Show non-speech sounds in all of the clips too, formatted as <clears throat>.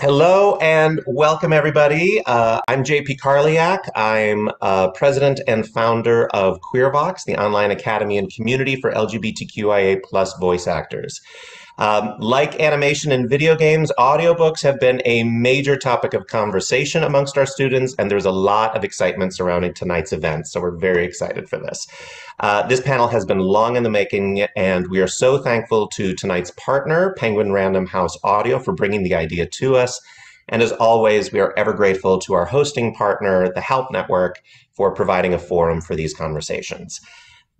Hello and welcome, everybody. Uh, I'm JP Karliak. I'm uh, president and founder of QueerVox, the online academy and community for LGBTQIA plus voice actors. Um, like animation and video games, audiobooks have been a major topic of conversation amongst our students, and there's a lot of excitement surrounding tonight's event, so we're very excited for this. Uh, this panel has been long in the making, and we are so thankful to tonight's partner, Penguin Random House Audio, for bringing the idea to us. And as always, we are ever grateful to our hosting partner, the Halp Network, for providing a forum for these conversations.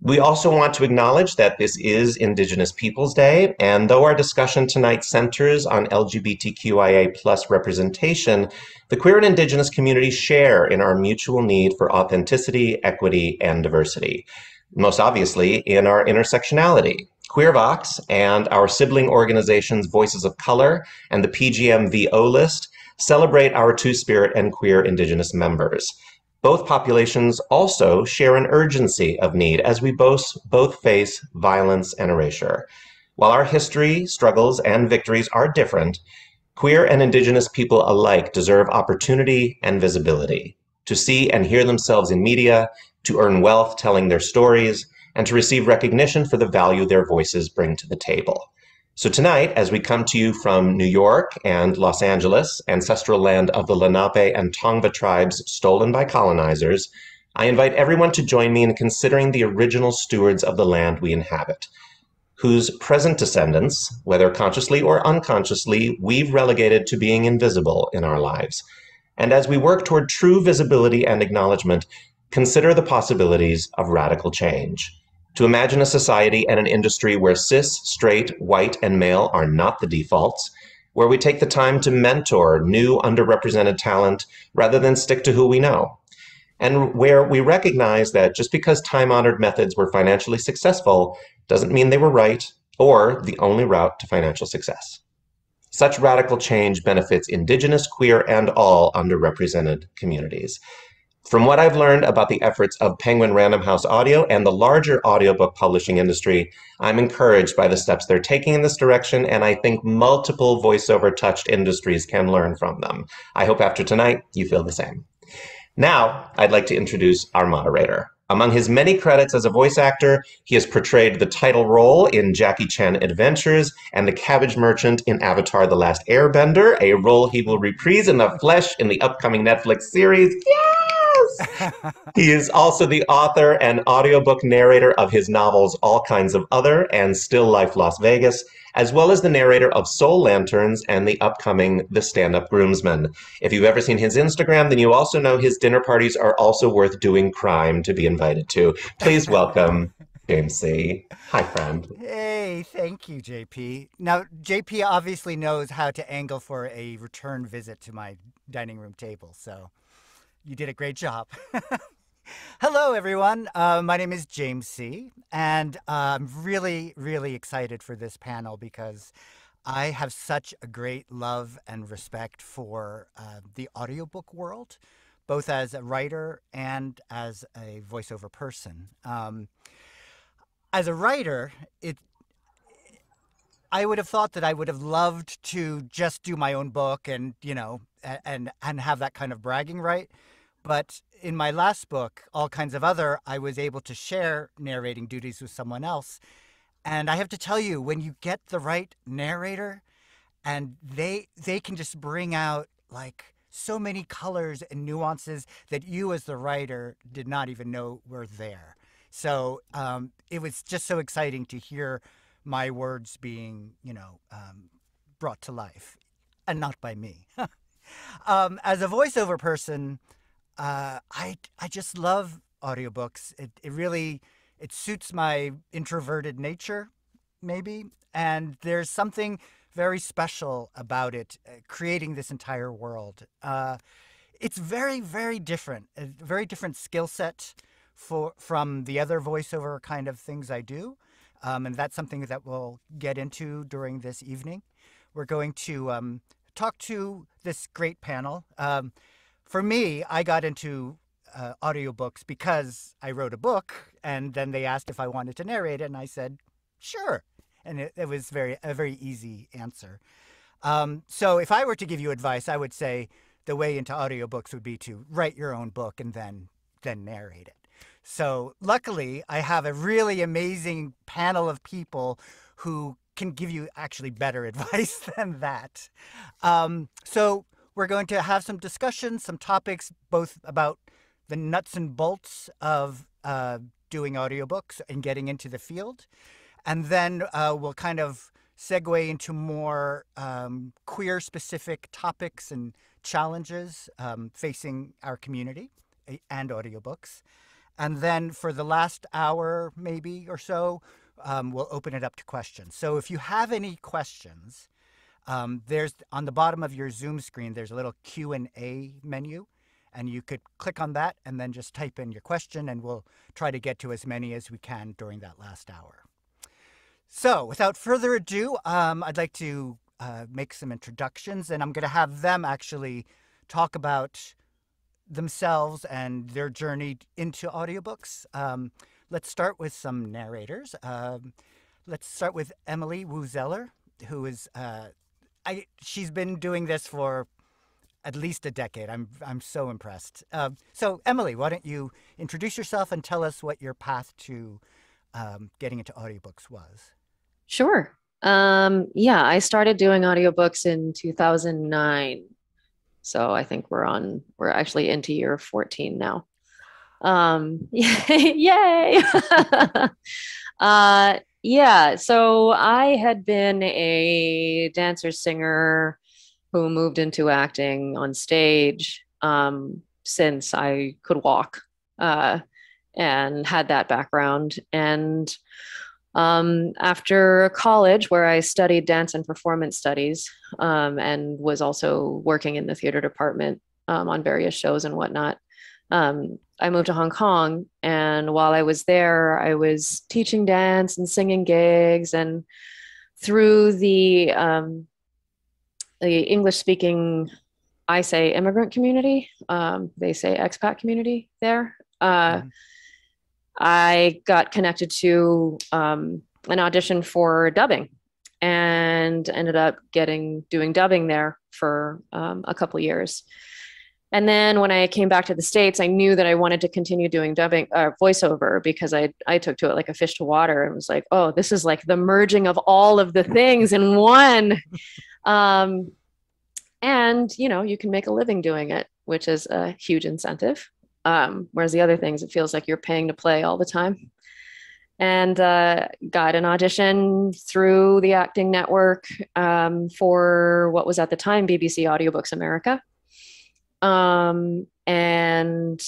We also want to acknowledge that this is Indigenous Peoples Day, and though our discussion tonight centers on LGBTQIA plus representation, the queer and Indigenous communities share in our mutual need for authenticity, equity, and diversity most obviously in our intersectionality. QueerVox and our sibling organizations Voices of Color and the PGMVO list celebrate our Two Spirit and queer Indigenous members. Both populations also share an urgency of need as we both, both face violence and erasure. While our history, struggles, and victories are different, queer and Indigenous people alike deserve opportunity and visibility to see and hear themselves in media, to earn wealth telling their stories, and to receive recognition for the value their voices bring to the table. So tonight, as we come to you from New York and Los Angeles, ancestral land of the Lenape and Tongva tribes stolen by colonizers, I invite everyone to join me in considering the original stewards of the land we inhabit, whose present descendants, whether consciously or unconsciously, we've relegated to being invisible in our lives. And as we work toward true visibility and acknowledgement, consider the possibilities of radical change. To imagine a society and an industry where cis, straight, white, and male are not the defaults, where we take the time to mentor new underrepresented talent rather than stick to who we know, and where we recognize that just because time honored methods were financially successful doesn't mean they were right or the only route to financial success. Such radical change benefits Indigenous, queer, and all underrepresented communities. From what I've learned about the efforts of Penguin Random House Audio and the larger audiobook publishing industry, I'm encouraged by the steps they're taking in this direction, and I think multiple voiceover touched industries can learn from them. I hope after tonight you feel the same. Now, I'd like to introduce our moderator. Among his many credits as a voice actor, he has portrayed the title role in Jackie Chan Adventures and the Cabbage Merchant in Avatar The Last Airbender, a role he will reprise in the flesh in the upcoming Netflix series. Yeah! He is also the author and audiobook narrator of his novels All Kinds of Other and Still Life Las Vegas, as well as the narrator of Soul Lanterns and the upcoming The Stand Up Groomsman. If you've ever seen his Instagram, then you also know his dinner parties are also worth doing crime to be invited to. Please welcome James Sie. Hi, friend. Hey, thank you, JP. Now, JP obviously knows how to angle for a return visit to my dining room table, so you did a great job. <laughs> Hello, everyone. Uh, my name is James Sie., and uh, I'm really, really excited for this panel because I have such a great love and respect for uh, the audiobook world, both as a writer and as a voiceover person. Um, as a writer, it I would have thought that I would have loved to just do my own book and you know and and have that kind of bragging right. But in my last book, All Kinds of Other, I was able to share narrating duties with someone else. And I have to tell you, when you get the right narrator and they they can just bring out like so many colors and nuances that you as the writer did not even know were there. So um, it was just so exciting to hear my words being, you know, um, brought to life, and not by me. <laughs> um, as a voiceover person, uh, I I just love audiobooks. It it really it suits my introverted nature, maybe, and there's something very special about it, uh, creating this entire world. Uh, it's very very different, a very different skill set for from the other voiceover kind of things I do, um, and that's something that we'll get into during this evening. We're going to um, talk to this great panel. Um, for me, I got into uh, audiobooks because I wrote a book, and then they asked if I wanted to narrate it, and I said, sure. And it, it was very a very easy answer. Um, so if I were to give you advice, I would say the way into audiobooks would be to write your own book and then then narrate it. So luckily, I have a really amazing panel of people who can give you actually better <laughs> advice than that. Um, so we're going to have some discussions, some topics, both about the nuts and bolts of uh, doing audiobooks and getting into the field. And then uh, we'll kind of segue into more um, queer specific topics and challenges um, facing our community and audiobooks. And then for the last hour, maybe or so, um, we'll open it up to questions. So if you have any questions, um, there's on the bottom of your Zoom screen, there's a little Q and A menu, and you could click on that and then just type in your question, and we'll try to get to as many as we can during that last hour. So without further ado, um, I'd like to uh, make some introductions, and I'm going to have them actually talk about themselves and their journey into audiobooks. Um, let's start with some narrators. Um, let's start with Emily Woo Zeller, who is uh, I. She's been doing this for at least a decade. I'm I'm so impressed. Uh, so Emily, why don't you introduce yourself and tell us what your path to um, getting into audiobooks was? Sure. Um, yeah, I started doing audiobooks in 2009. So I think we're on, we're actually into year 14 now. Um, <laughs> yay. <laughs> uh, yeah, so I had been a dancer singer who moved into acting on stage um, since I could walk uh, and had that background. And um, after college, where I studied dance and performance studies um, and was also working in the theater department um, on various shows and whatnot, um, I moved to Hong Kong. And while I was there, I was teaching dance and singing gigs. And through the, um, the English speaking, I say immigrant community, um, they say expat community there. Uh, mm-hmm I got connected to um, an audition for dubbing and ended up getting doing dubbing there for um, a couple years. And then when I came back to the states, I knew that I wanted to continue doing dubbing, uh, voiceover, because I I took to it like a fish to water, and was like, oh, this is like the merging of all of the things in one. <laughs> um, and you know, you can make a living doing it, which is a huge incentive. Um, whereas the other things, it feels like you're paying to play all the time. And uh, got an audition through the Acting Network um, for what was at the time BBC Audiobooks America. Um, and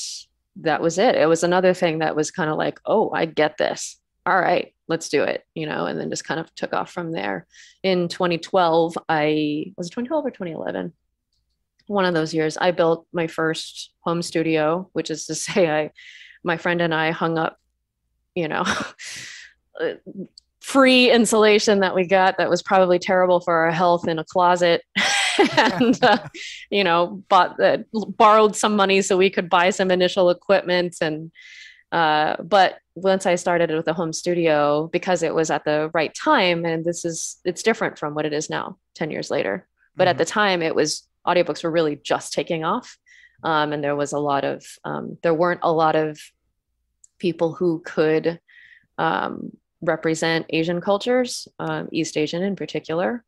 that was it. It was another thing that was kind of like, oh, I get this. All right, let's do it, you know, and then just kind of took off from there. In 2012, I was it 2012 or 2011? one of those years, I built my first home studio, which is to <laughs> say, I, my friend and I hung up, you know, <laughs> free insulation that we got that was probably terrible for our health in a closet. <laughs> <laughs> and uh, you know bought the borrowed some money so we could buy some initial equipment and uh, but once I started with a home studio, because it was at the right time, and this is it's different from what it is now, 10 years later. But mm-hmm. at the time, it was audiobooks were really just taking off. Um, and there was a lot of, um, there weren't a lot of people who could um, represent Asian cultures, um, East Asian in particular,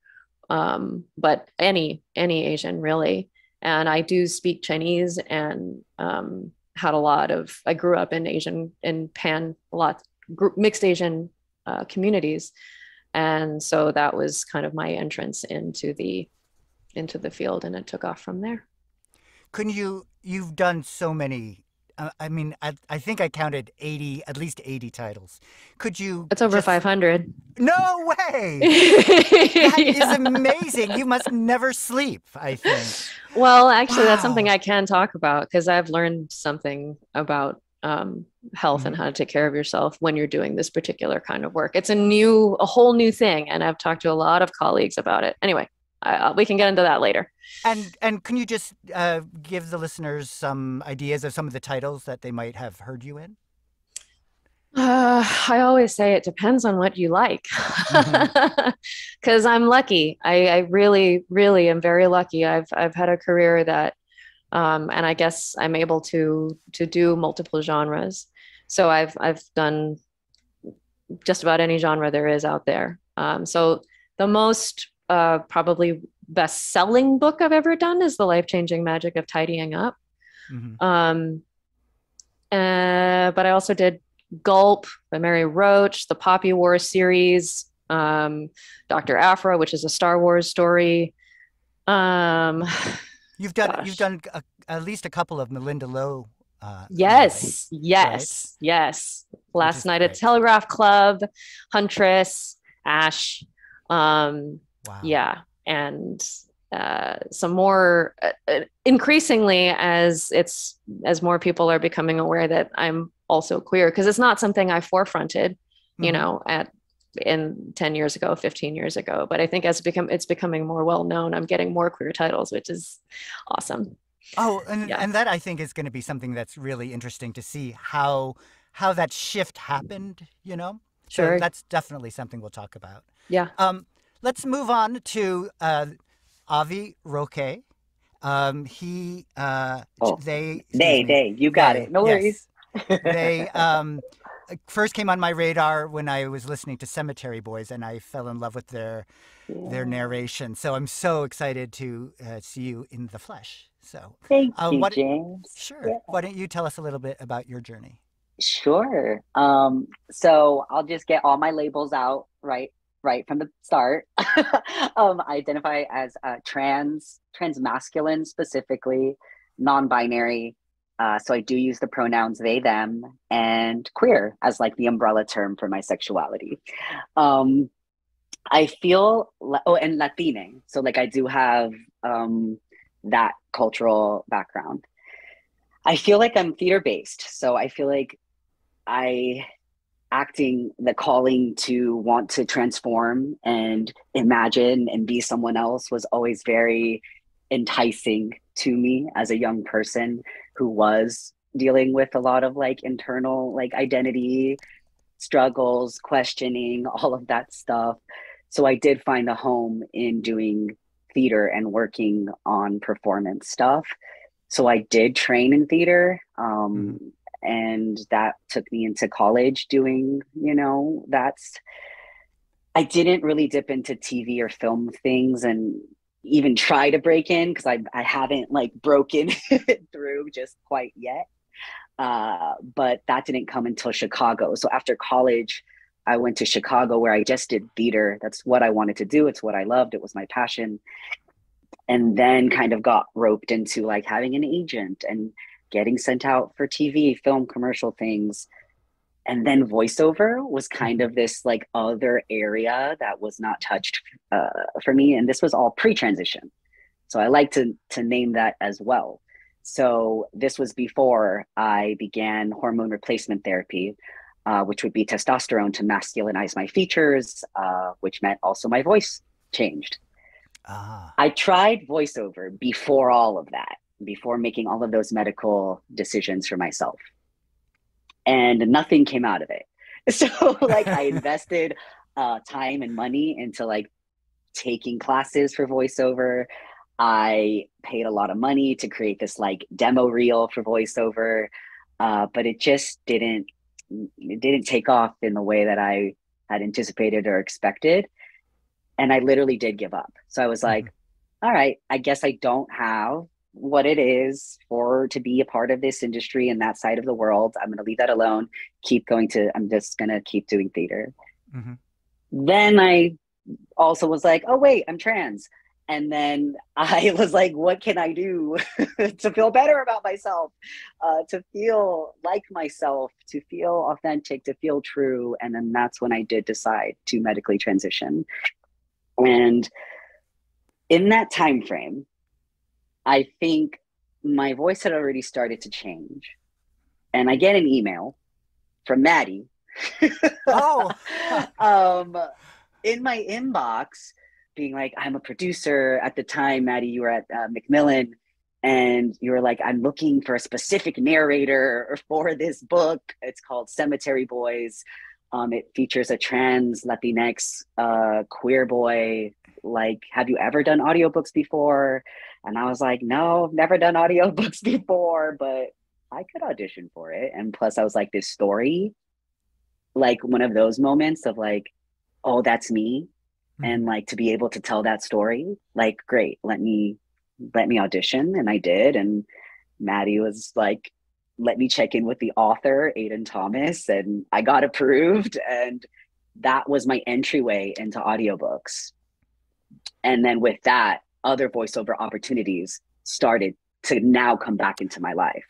um, but any, any Asian really. And I do speak Chinese and um, had a lot of, I grew up in Asian, in Pan, a lot, mixed Asian uh, communities. And so that was kind of my entrance into the into the field and it took off from there. Couldn't you, you've done so many I mean, I, I think I counted 80, at least 80 titles. Could you? That's over just... 500. No way. <laughs> That yeah. is amazing. You must never sleep, I think. Well, actually, wow. that's something I can talk about because I've learned something about um, health mm-hmm. and how to take care of yourself when you're doing this particular kind of work. It's a new, a whole new thing. And I've talked to a lot of colleagues about it. Anyway, uh, we can get into that later. And and can you just uh, give the listeners some ideas of some of the titles that they might have heard you in? Uh, <sighs> I always say it depends on what you like. Because mm-hmm. <laughs> I'm lucky. I, I, really, really am very lucky. I've I've had a career that, um, and I guess I'm able to to do multiple genres. So I've I've done just about any genre there is out there. Um, so the most uh, probably best selling book I've ever done is The Life Changing Magic of Tidying Up. Mm-hmm. Um, uh, but I also did Gulp by Mary Roach, the Poppy War series, um, Dr. Aphra, which is a Star Wars story. Um, <sighs> you've done gosh. you've done a, at least a couple of Malinda Lo. Uh, yes, yes, right? yes. Last night great. at Telegraph Club, Huntress, Ash. Um, wow. Yeah, and uh, some more uh, uh, increasingly as it's as more people are becoming aware that I'm also queer because it's not something I forefronted, mm-hmm. you know, at in 10 years ago 15 years ago but i think as it become it's becoming more well known i'm getting more queer titles which is awesome oh and, yeah. and that i think is going to be something that's really interesting to see how how that shift happened you know sure so that's definitely something we'll talk about yeah um let's move on to uh avi roque um he uh oh, they they they you got they, it no worries <laughs> they um, first came on my radar when I was listening to Cemetery Boys, and I fell in love with their yeah. their narration. So I'm so excited to uh, see you in the flesh. So thank uh, you, what, James. Sure. Yeah. Why don't you tell us a little bit about your journey? Sure. Um, so I'll just get all my labels out right right from the start. <laughs> um, I identify as uh, trans, trans masculine specifically, non-binary, uh, so I do use the pronouns they, them, and queer as like the umbrella term for my sexuality. Um, I feel, oh, and Latine. So like I do have um, that cultural background. I feel like I'm theater based. So I feel like I acting the calling to want to transform and imagine and be someone else was always very enticing to me as a young person who was dealing with a lot of like internal like identity struggles, questioning, <laughs> all of that stuff. So I did find a home in doing theater and working on performance stuff. So I did train in theater. Um, mm. And that took me into college doing, you know, that's, I didn't really dip into TV or film things and even try to break in because I, I haven't like broken <laughs> through just quite yet. Uh, but that didn't come until Chicago. So after college, I went to Chicago where I just did theater. That's what I wanted to do. It's what I loved. It was my passion. And then kind of got roped into like having an agent and getting sent out for TV, film, commercial things. And then voiceover was kind of this like other area that was not touched uh, for me and this was all pre-transition. So i like to to name that as well. So this was before i began hormone replacement therapy uh, which would be testosterone to masculinize my features uh, which meant also my voice changed. Ah. i tried voiceover before all of that before making all of those medical decisions for myself and nothing came out of it. <laughs> So like I <laughs> invested uh, time and money into like taking classes for voiceover. I paid a lot of money to create this like demo reel for voiceover, uh, but it just didn't it didn't take off in the way that I had anticipated or expected. And I literally did give up. So I was like, mm-hmm. all right, I guess I don't have what it is for to be a part of this industry and that side of the world. I'm going to leave that alone. Keep going to. I'm just going to keep doing theater. Mm-hmm. Then I also was like, oh wait, I'm trans. And then <laughs> I was like, what can I do <laughs> to feel better about myself, uh, to feel like myself, to feel authentic, to feel true? And then that's when I did decide to medically transition. And in that time frame, I think my voice had already started to change. And I get an email from Maddie. <laughs> oh. <laughs> um, in my inbox, being like, I'm a producer. At the time, Maddie, you were at uh, Macmillan. and you were like, I'm looking for a specific narrator <laughs> for this book. It's called Cemetery Boys. Um, it features a trans Latinx uh, queer boy. Like, have you ever done audiobooks before? And I was like, no, never done <laughs> audiobooks before, but I could audition for it. And plus, I was like, this story, like one of those moments of like, oh, that's me. Mm-hmm. And like to be able to tell that story, like, great, let me let me audition. And I did. And Maddie was like, let me check in with the author, Aiden Thomas, and I got approved. And that was my entryway into audiobooks. And then with that, other voiceover opportunities started to now come back into my life.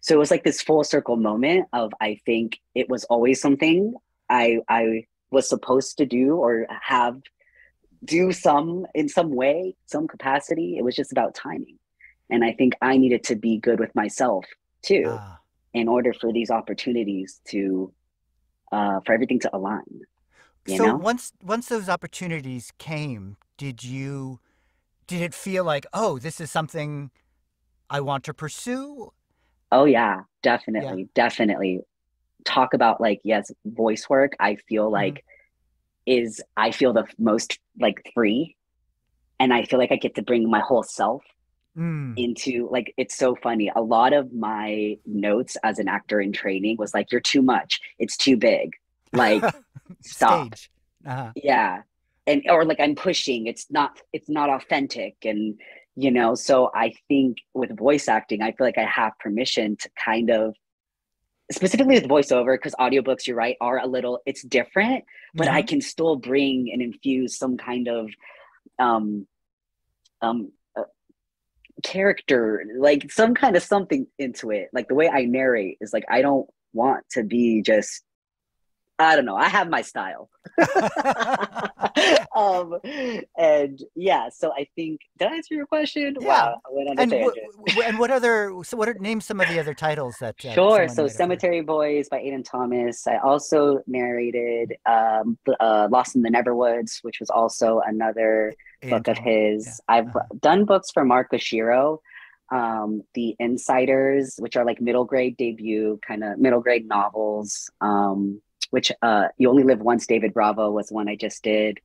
So it was like this full circle moment of I think it was always something I I was supposed to do or have do some in some way, some capacity. It was just about timing. And I think I needed to be good with myself too ah. in order for these opportunities to uh for everything to align. so know? once once those opportunities came, did you did it feel like, oh, this is something I want to pursue? Oh yeah, definitely, yeah. definitely. Talk about like yes, voice work. I feel mm-hmm. like is I feel the most like free, and I feel like I get to bring my whole self mm. into like it's so funny. A lot of my notes as an actor in training was like, "You're too much. It's too big. Like, <laughs> stop." Uh-huh. Yeah, and or like i'm pushing it's not it's not authentic and you know so i think with voice acting i feel like i have permission to kind of specifically with voiceover because audiobooks you're right are a little it's different but mm-hmm. i can still bring and infuse some kind of um um character like some kind of something into it like the way i narrate is like i don't want to be just I don't know. I have my style. <laughs> um, and yeah, so I think did I answer your question? Yeah. Wow, I went on and, w- w- and what other? So what are name some of the other titles that? Uh, sure. So Cemetery Boys by Aiden Thomas. I also narrated um, uh, Lost in the Neverwoods, which was also another Book of his. Yeah. I've uh-huh. done books for Mark Oshiro um, the Insiders, which are like middle grade debut kind of middle grade novels. Um, which uh, You Only Live Once, David Bravo was one I just did.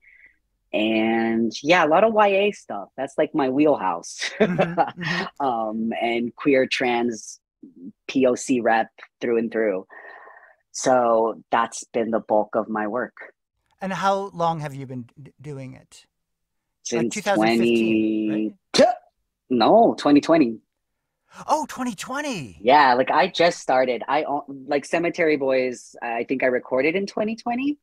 And yeah, a lot of YA stuff. That's like my wheelhouse. <laughs> Mm-hmm, mm-hmm. um, and queer trans POC rep through and through. So that's been the bulk of my work. And how long have you been d- doing it? Since like 2015, 20... right? No, 2020. Oh, 2020. Yeah, like I just started. I like Cemetery Boys, I think I recorded in 2020.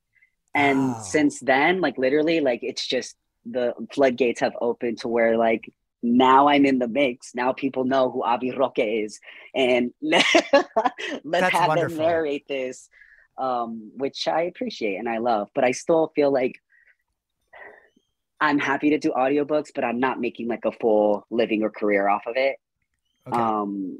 And wow. since then, like literally, like it's just the floodgates have opened to where like now I'm in the mix. Now people know who Avi Roque is. And <laughs> let's That's have wonderful. them narrate this, um, which I appreciate and I love. But I still feel like I'm happy to do audiobooks, but I'm not making like a full living or career off of it. Okay. Um,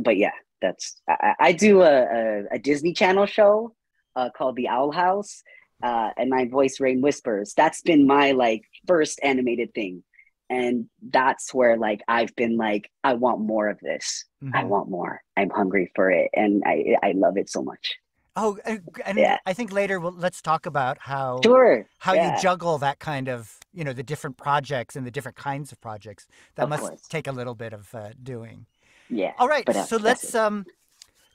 but yeah, that's I, I do a, a, a, Disney Channel show uh, called The Owl House, uh, and my voice Raine Whispers. That's been my like first animated thing, and that's where like I've been like I want more of this. Mm-hmm. I want more. I'm hungry for it, and I I love it so much. Oh, and, and yeah. I think later we'll, let's talk about how sure. how yeah. you juggle that kind of you know the different projects and the different kinds of projects that of must course. take a little bit of uh, doing. Yeah. All right, uh, so let's um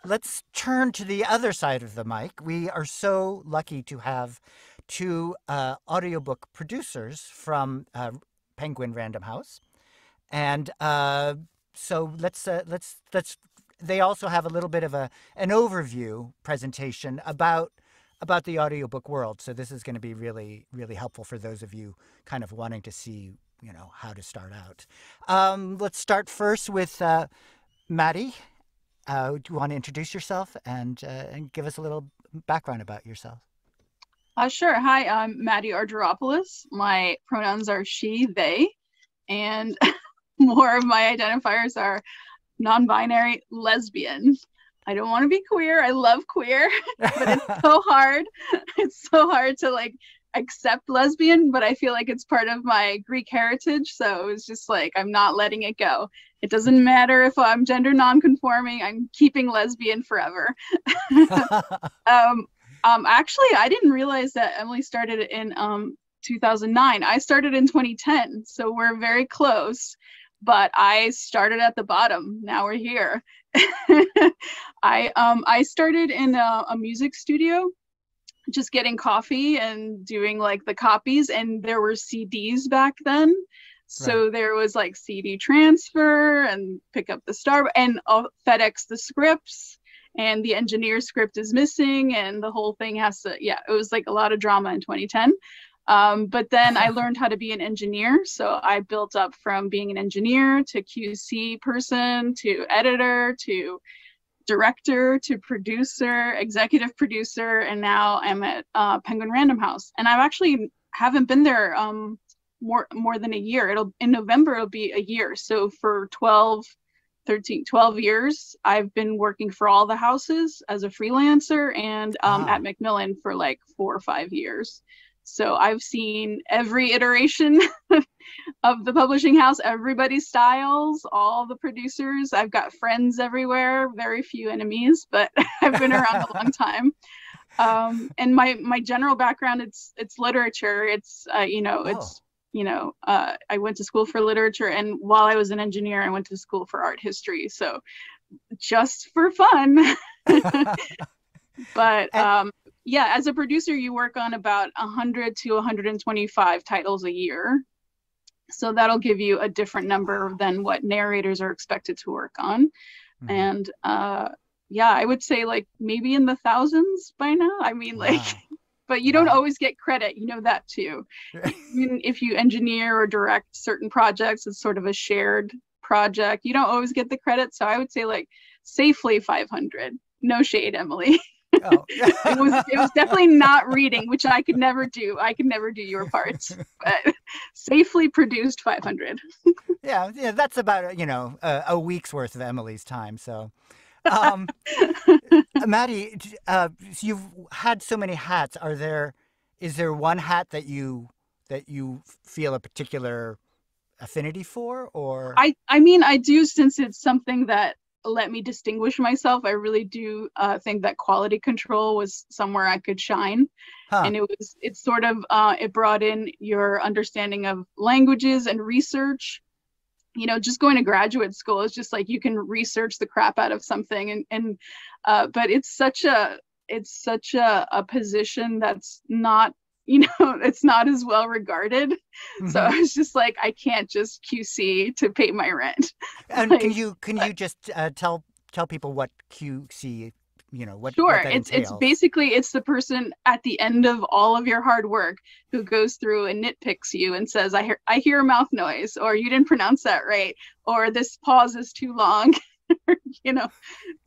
let's turn to the other side of the mic. We are so lucky to have two uh, audiobook producers from uh, Penguin Random House, and uh, so let's uh, let's let's they also have a little bit of a an overview presentation about about the audiobook world. So this is going to be really really helpful for those of you kind of wanting to see you know how to start out. Um, let's start first with uh, Maddie. Uh, do you want to introduce yourself and uh, and give us a little background about yourself? Uh, sure. Hi, I'm Maddie Argyropoulos. My pronouns are she, they, and <laughs> more of my identifiers are non-binary lesbian i don't want to be queer i love queer <laughs> but it's <laughs> so hard it's so hard to like accept lesbian but i feel like it's part of my greek heritage so it was just like i'm not letting it go It doesn't matter if I'm gender nonconforming. I'm keeping lesbian forever. <laughs> um, um, actually, I didn't realize that Emily started in um, 2009. I started in 2010, so we're very close. But I started at the bottom. Now we're here. <laughs> I um I started in a, a music studio just getting coffee and doing like the copies and there were CDs back then. So right. there was like CD transfer and pick up the star and uh, FedEx the scripts and the engineer script is missing and the whole thing has to yeah it was like a lot of drama in 2010 um, but then i <laughs> learned how to be an engineer so i built up from being an engineer to qc person to editor to director to producer, executive producer, and now I'm at uh, Penguin Random House. And I've actually haven't been there um, more more than a year. It'll in November it'll be a year. So for 12, 13, 12 years, I've been working for all the houses as a freelancer and um, wow. at Macmillan for like four or five years. So I've seen every iteration <laughs> of the publishing house, everybody's styles, all the producers. I've got friends everywhere, very few enemies, but <laughs> I've been around a long <laughs> time. Um, and my my general background it's it's literature. It's uh, you know oh. it's you know uh, I went to school for literature, and while I was an engineer, I went to school for art history. So just for fun. but um, yeah, as a producer, you work on about 100 to 125 titles a year. So that'll give you a different number than what narrators are expected to work on. Mm-hmm. And uh, yeah, I would say like maybe in the thousands by now. I mean, wow. like, <laughs> but you don't wow. always get credit. You know that too. <laughs> Even if you engineer or direct certain projects, it's sort of a shared project. You don't always get the credit. So I would say like safely 500. No shade, Emily. <laughs> Oh. <laughs> it was it was definitely not reading, which I could never do. I could never do your parts, <laughs> but safely produced 500. <laughs> yeah, yeah, that's about you know a, a week's worth of Emily's time. So, um, Maddie, uh, you've had so many hats. Are there is there one hat that you that you feel a particular affinity for, or I I mean I do since it's something that let me distinguish myself. I really do uh, think that quality control was somewhere I could shine. Huh. And it was, it sort of, uh, it brought in your understanding of languages and research. You know, just going to graduate school is just like you can research the crap out of something. And, and uh, but it's such a, it's such a, a position that's not you know <laughs> it's not as well regarded. Mm-hmm. so i was just like i can't just qc to pay my rent. <laughs> And like, can you can you just uh, tell tell people what qc you know what sure what it's it's basically it's the person at the end of all of your hard work who goes through and nitpicks you and says i hear i hear a mouth noise or you didn't pronounce that right or this pause is too long <laughs> <laughs> you know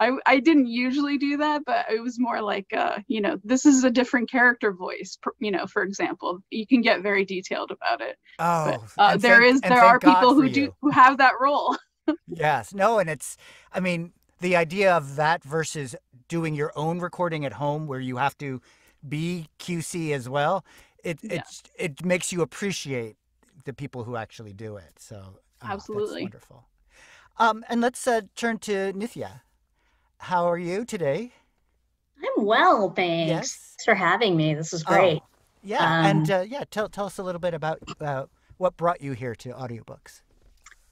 I, I didn't usually do that but it was more like uh, you know this is a different character voice you know for example you can get very detailed about it. Oh but, uh, there thank, is there are people who do who have that role. <laughs> Yes no and it's i mean the idea of that versus doing your own recording at home where you have to be qc as well it yeah. it's it makes you appreciate the people who actually do it. So oh, absolutely. wonderful um, and let's uh, turn to Nithya. How are you today? I'm well, thanks. Yes. Thanks for having me. This is oh, great. Oh, yeah, um, and uh, yeah, tell tell us a little bit about uh, what brought you here to audiobooks.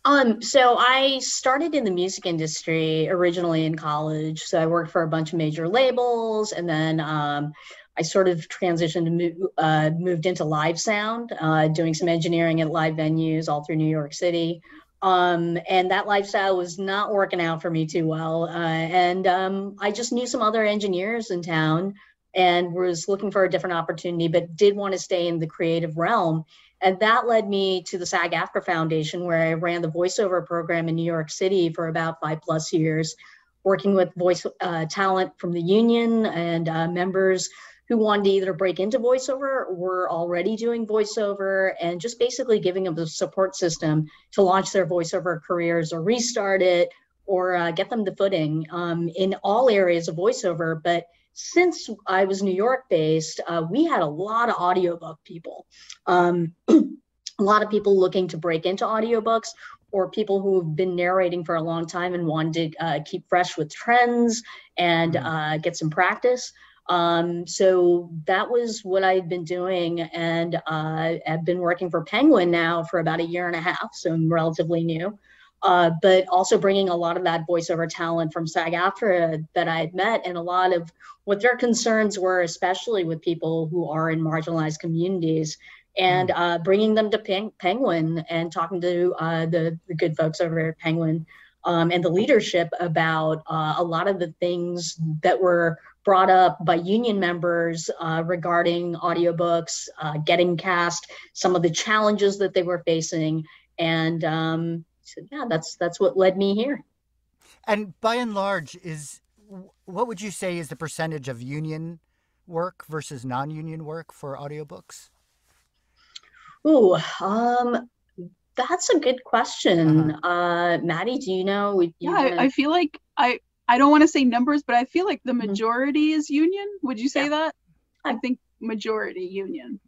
Um, so I started in the music industry originally in college. So I worked for a bunch of major labels, and then um, I sort of transitioned and move, uh, moved into live sound, uh, doing some engineering at live venues all through New York City. Um, and that lifestyle was not working out for me too well. Uh, and um, I just knew some other engineers in town and was looking for a different opportunity, but did want to stay in the creative realm. And that led me to the SAG AFTRA Foundation, where I ran the voiceover program in New York City for about five plus years, working with voice uh, talent from the union and uh, members who wanted to either break into voiceover or were already doing voiceover and just basically giving them the support system to launch their voiceover careers or restart it or uh, get them the footing um, in all areas of voiceover. But since I was New York based, uh, we had a lot of audiobook people. Um, <clears throat> a lot of people looking to break into audiobooks or people who've been narrating for a long time and wanted to uh, keep fresh with trends and Mhm. uh, get some practice. Um, so that was what I've been doing, and uh, I've been working for Penguin now for about a year and a half, so I'm relatively new. Uh, but also bringing a lot of that voiceover talent from SAG-AFTRA that I had met, and a lot of what their concerns were, especially with people who are in marginalized communities, and uh, bringing them to Peng- Penguin and talking to uh, the, the good folks over at Penguin um, and the leadership about uh, a lot of the things that were brought up by union members uh, regarding audiobooks, uh, getting cast, some of the challenges that they were facing, and um, so yeah, that's that's what led me here. And by and large, is what would you say is the percentage of union work versus non-union work for audiobooks? Ooh, um, that's a good question. Uh, Maddie, do you know? would you Yeah, I, wanna- I feel like I I don't want to say numbers, but I feel like the Mhm. majority is union. Would you say Yeah. that? I think majority union.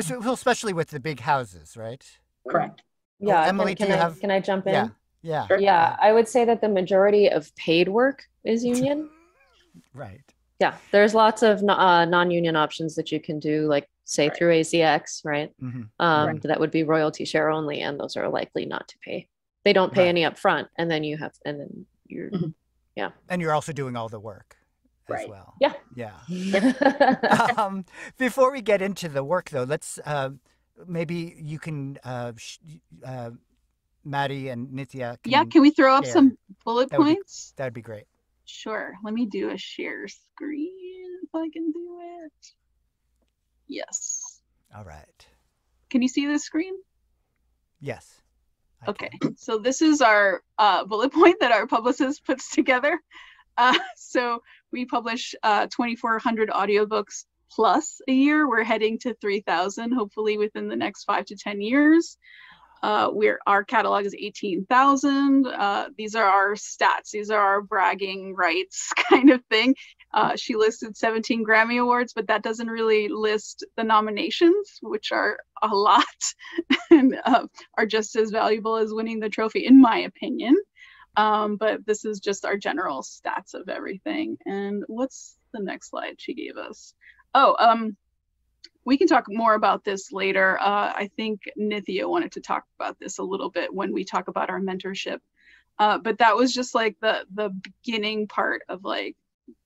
So- especially with the big houses, right? correct. Yeah, Emily, can, do can you I have- can I jump in? Yeah. Yeah. Sure. Yeah, I would say that the majority of paid work is union. Right. yeah, there's lots of uh, non-union options that you can do, like say Right. through ACX, right? hmm Um, Right. That would be royalty share only, and those are likely not to pay. They don't pay Right. any upfront, and then you have, and then you're, Mhm. And you're also doing all the work as Right. well. Yeah. Yeah. <laughs> um, before we get into the work, though, let's uh, maybe you can, uh, sh- uh, Maddie and Nithya. Can, yeah, can we throw up some bullet That would be- points? That'd be great. Sure. Let me do a share screen if I can do it. Yes. All right. Can you see the screen? Yes. Okay, so this is our uh, bullet point that our publicist puts together. Uh, so we publish uh, 2,400 audiobooks plus a year. We're heading to 3,000, hopefully within the next five to 10 years. Uh, we're our catalog is 18,000. Uh, these are our stats. These are our bragging rights <laughs> kind of thing. Uh, she listed 17 Grammy Awards, but that doesn't really list the nominations, which are a lot <laughs> and uh, are just as valuable as winning the trophy, in my opinion. Um, but this is just our general stats of everything. And what's the next slide she gave us? Oh, um, we can talk more about this later. Uh, I think Nithya wanted to talk about this a little bit when we talk about our mentorship. Uh, but that was just like the the beginning part of like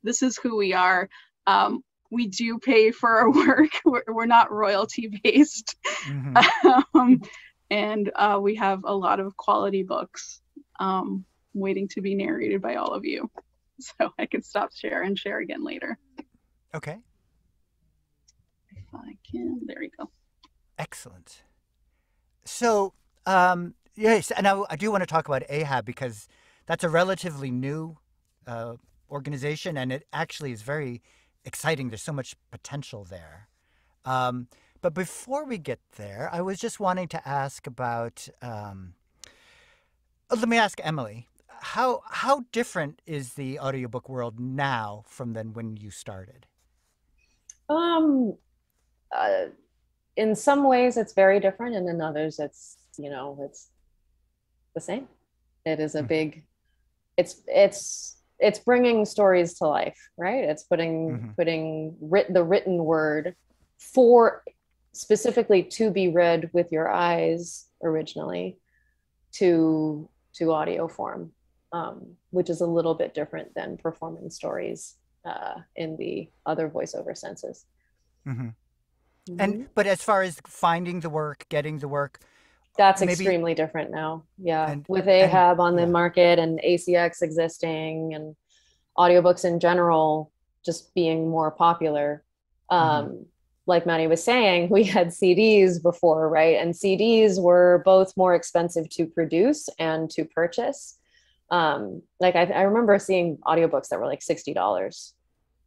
this is who we are. Um, we do pay for our <laughs> work. We're, we're not royalty based, Mhm. um, and uh, we have a lot of quality books um, waiting to be narrated by all of you. <laughs> So I can stop share and share again later Okay. if I can. There we go. Excellent. So, um, yes, and I, I do want to talk about AHAB because that's a relatively new uh, organization, and it actually is very exciting. There's so much potential there. Um, but before we get there, I was just wanting to ask about. Um, uh, let me ask Emily. How how different is the audiobook world now from then when you started? Um, uh, in some ways, it's very different, and in others, it's you know, it's the same. It is a Mhm. big. It's it's it's bringing stories to life, right? It's putting Mhm. putting writ the written word for specifically to be read with your eyes originally to to audio form, um, which is a little bit different than performing stories uh, in the other voiceover senses. hmm Mhm. And but as far as finding the work, getting the work, that's maybe- extremely different now. Yeah, And- with and- Ahab on the yeah. market and ACX existing and audiobooks in general just being more popular. Mm-hmm. Um, Like Maddie was saying, we had CDs before, right? And CDs were both more expensive to produce and to purchase. Um, like I, I remember seeing audiobooks that were like sixty dollars,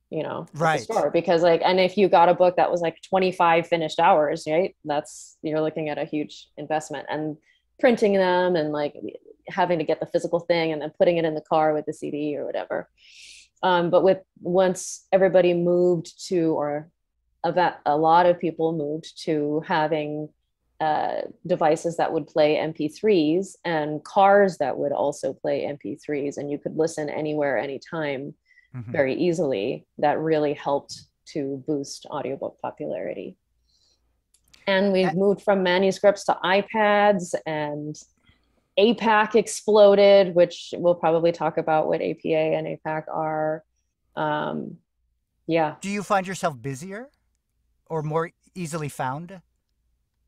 you know, Right. store because like, and if you got a book that was like twenty five finished hours, right? That's you're looking at a huge investment and printing them and like having to get the physical thing and then putting it in the car with the CD or whatever. Um, but with once everybody moved to, or about a lot of people moved to having uh, devices that would play MP3s and cars that would also play MP3s, and you could listen anywhere, anytime, mm-hmm. very easily. That really helped to boost audiobook popularity. And we've moved from manuscripts to iPads, and APAC exploded, which we'll probably talk about what APA and APAC are. Um, yeah. Do you find yourself busier or more easily found?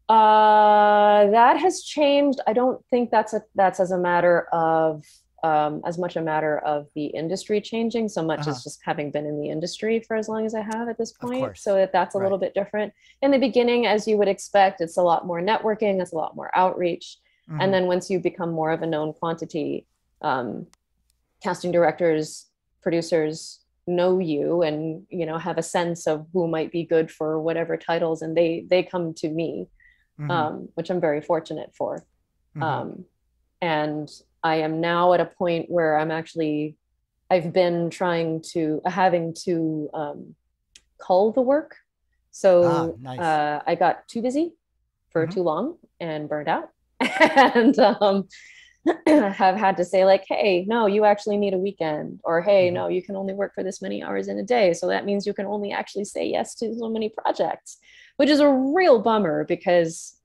Uh, that has changed. I don't think that's a that's as a matter of um, as much a matter of the industry changing, so much uh-huh. as just having been in the industry for as long as I have at this point. So that that's a right. little bit different. In the beginning, as you would expect, it's a lot more networking, it's a lot more outreach, mm-hmm. and then once you become more of a known quantity, um, casting directors, producers know you and you know have a sense of who might be good for whatever titles, and they they come to me mm-hmm. um, which I'm very fortunate for. Mm-hmm. Um, and I am now at a point where I'm actually, I've been trying to, having to um, cull the work. So ah, nice. uh, I got too busy for mm-hmm. too long and burned out. <laughs> and um, <clears throat> have had to say like hey no you actually need a weekend or hey mm-hmm. no you can only work for this many hours in a day so that means you can only actually say yes to so many projects which is a real bummer because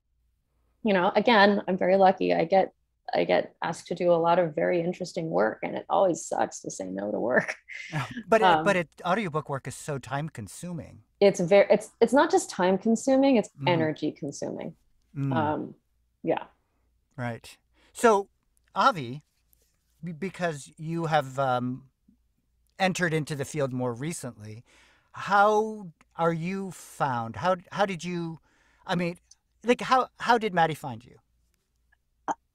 you know again i'm very lucky i get i get asked to do a lot of very interesting work and it always sucks to say no to work <laughs> but um, it, but it audiobook work is so time consuming it's very it's it's not just time consuming it's mm. energy consuming mm. um yeah right so avi because you have um, entered into the field more recently how are you found? How how did you? I mean, like how how did Maddie find you?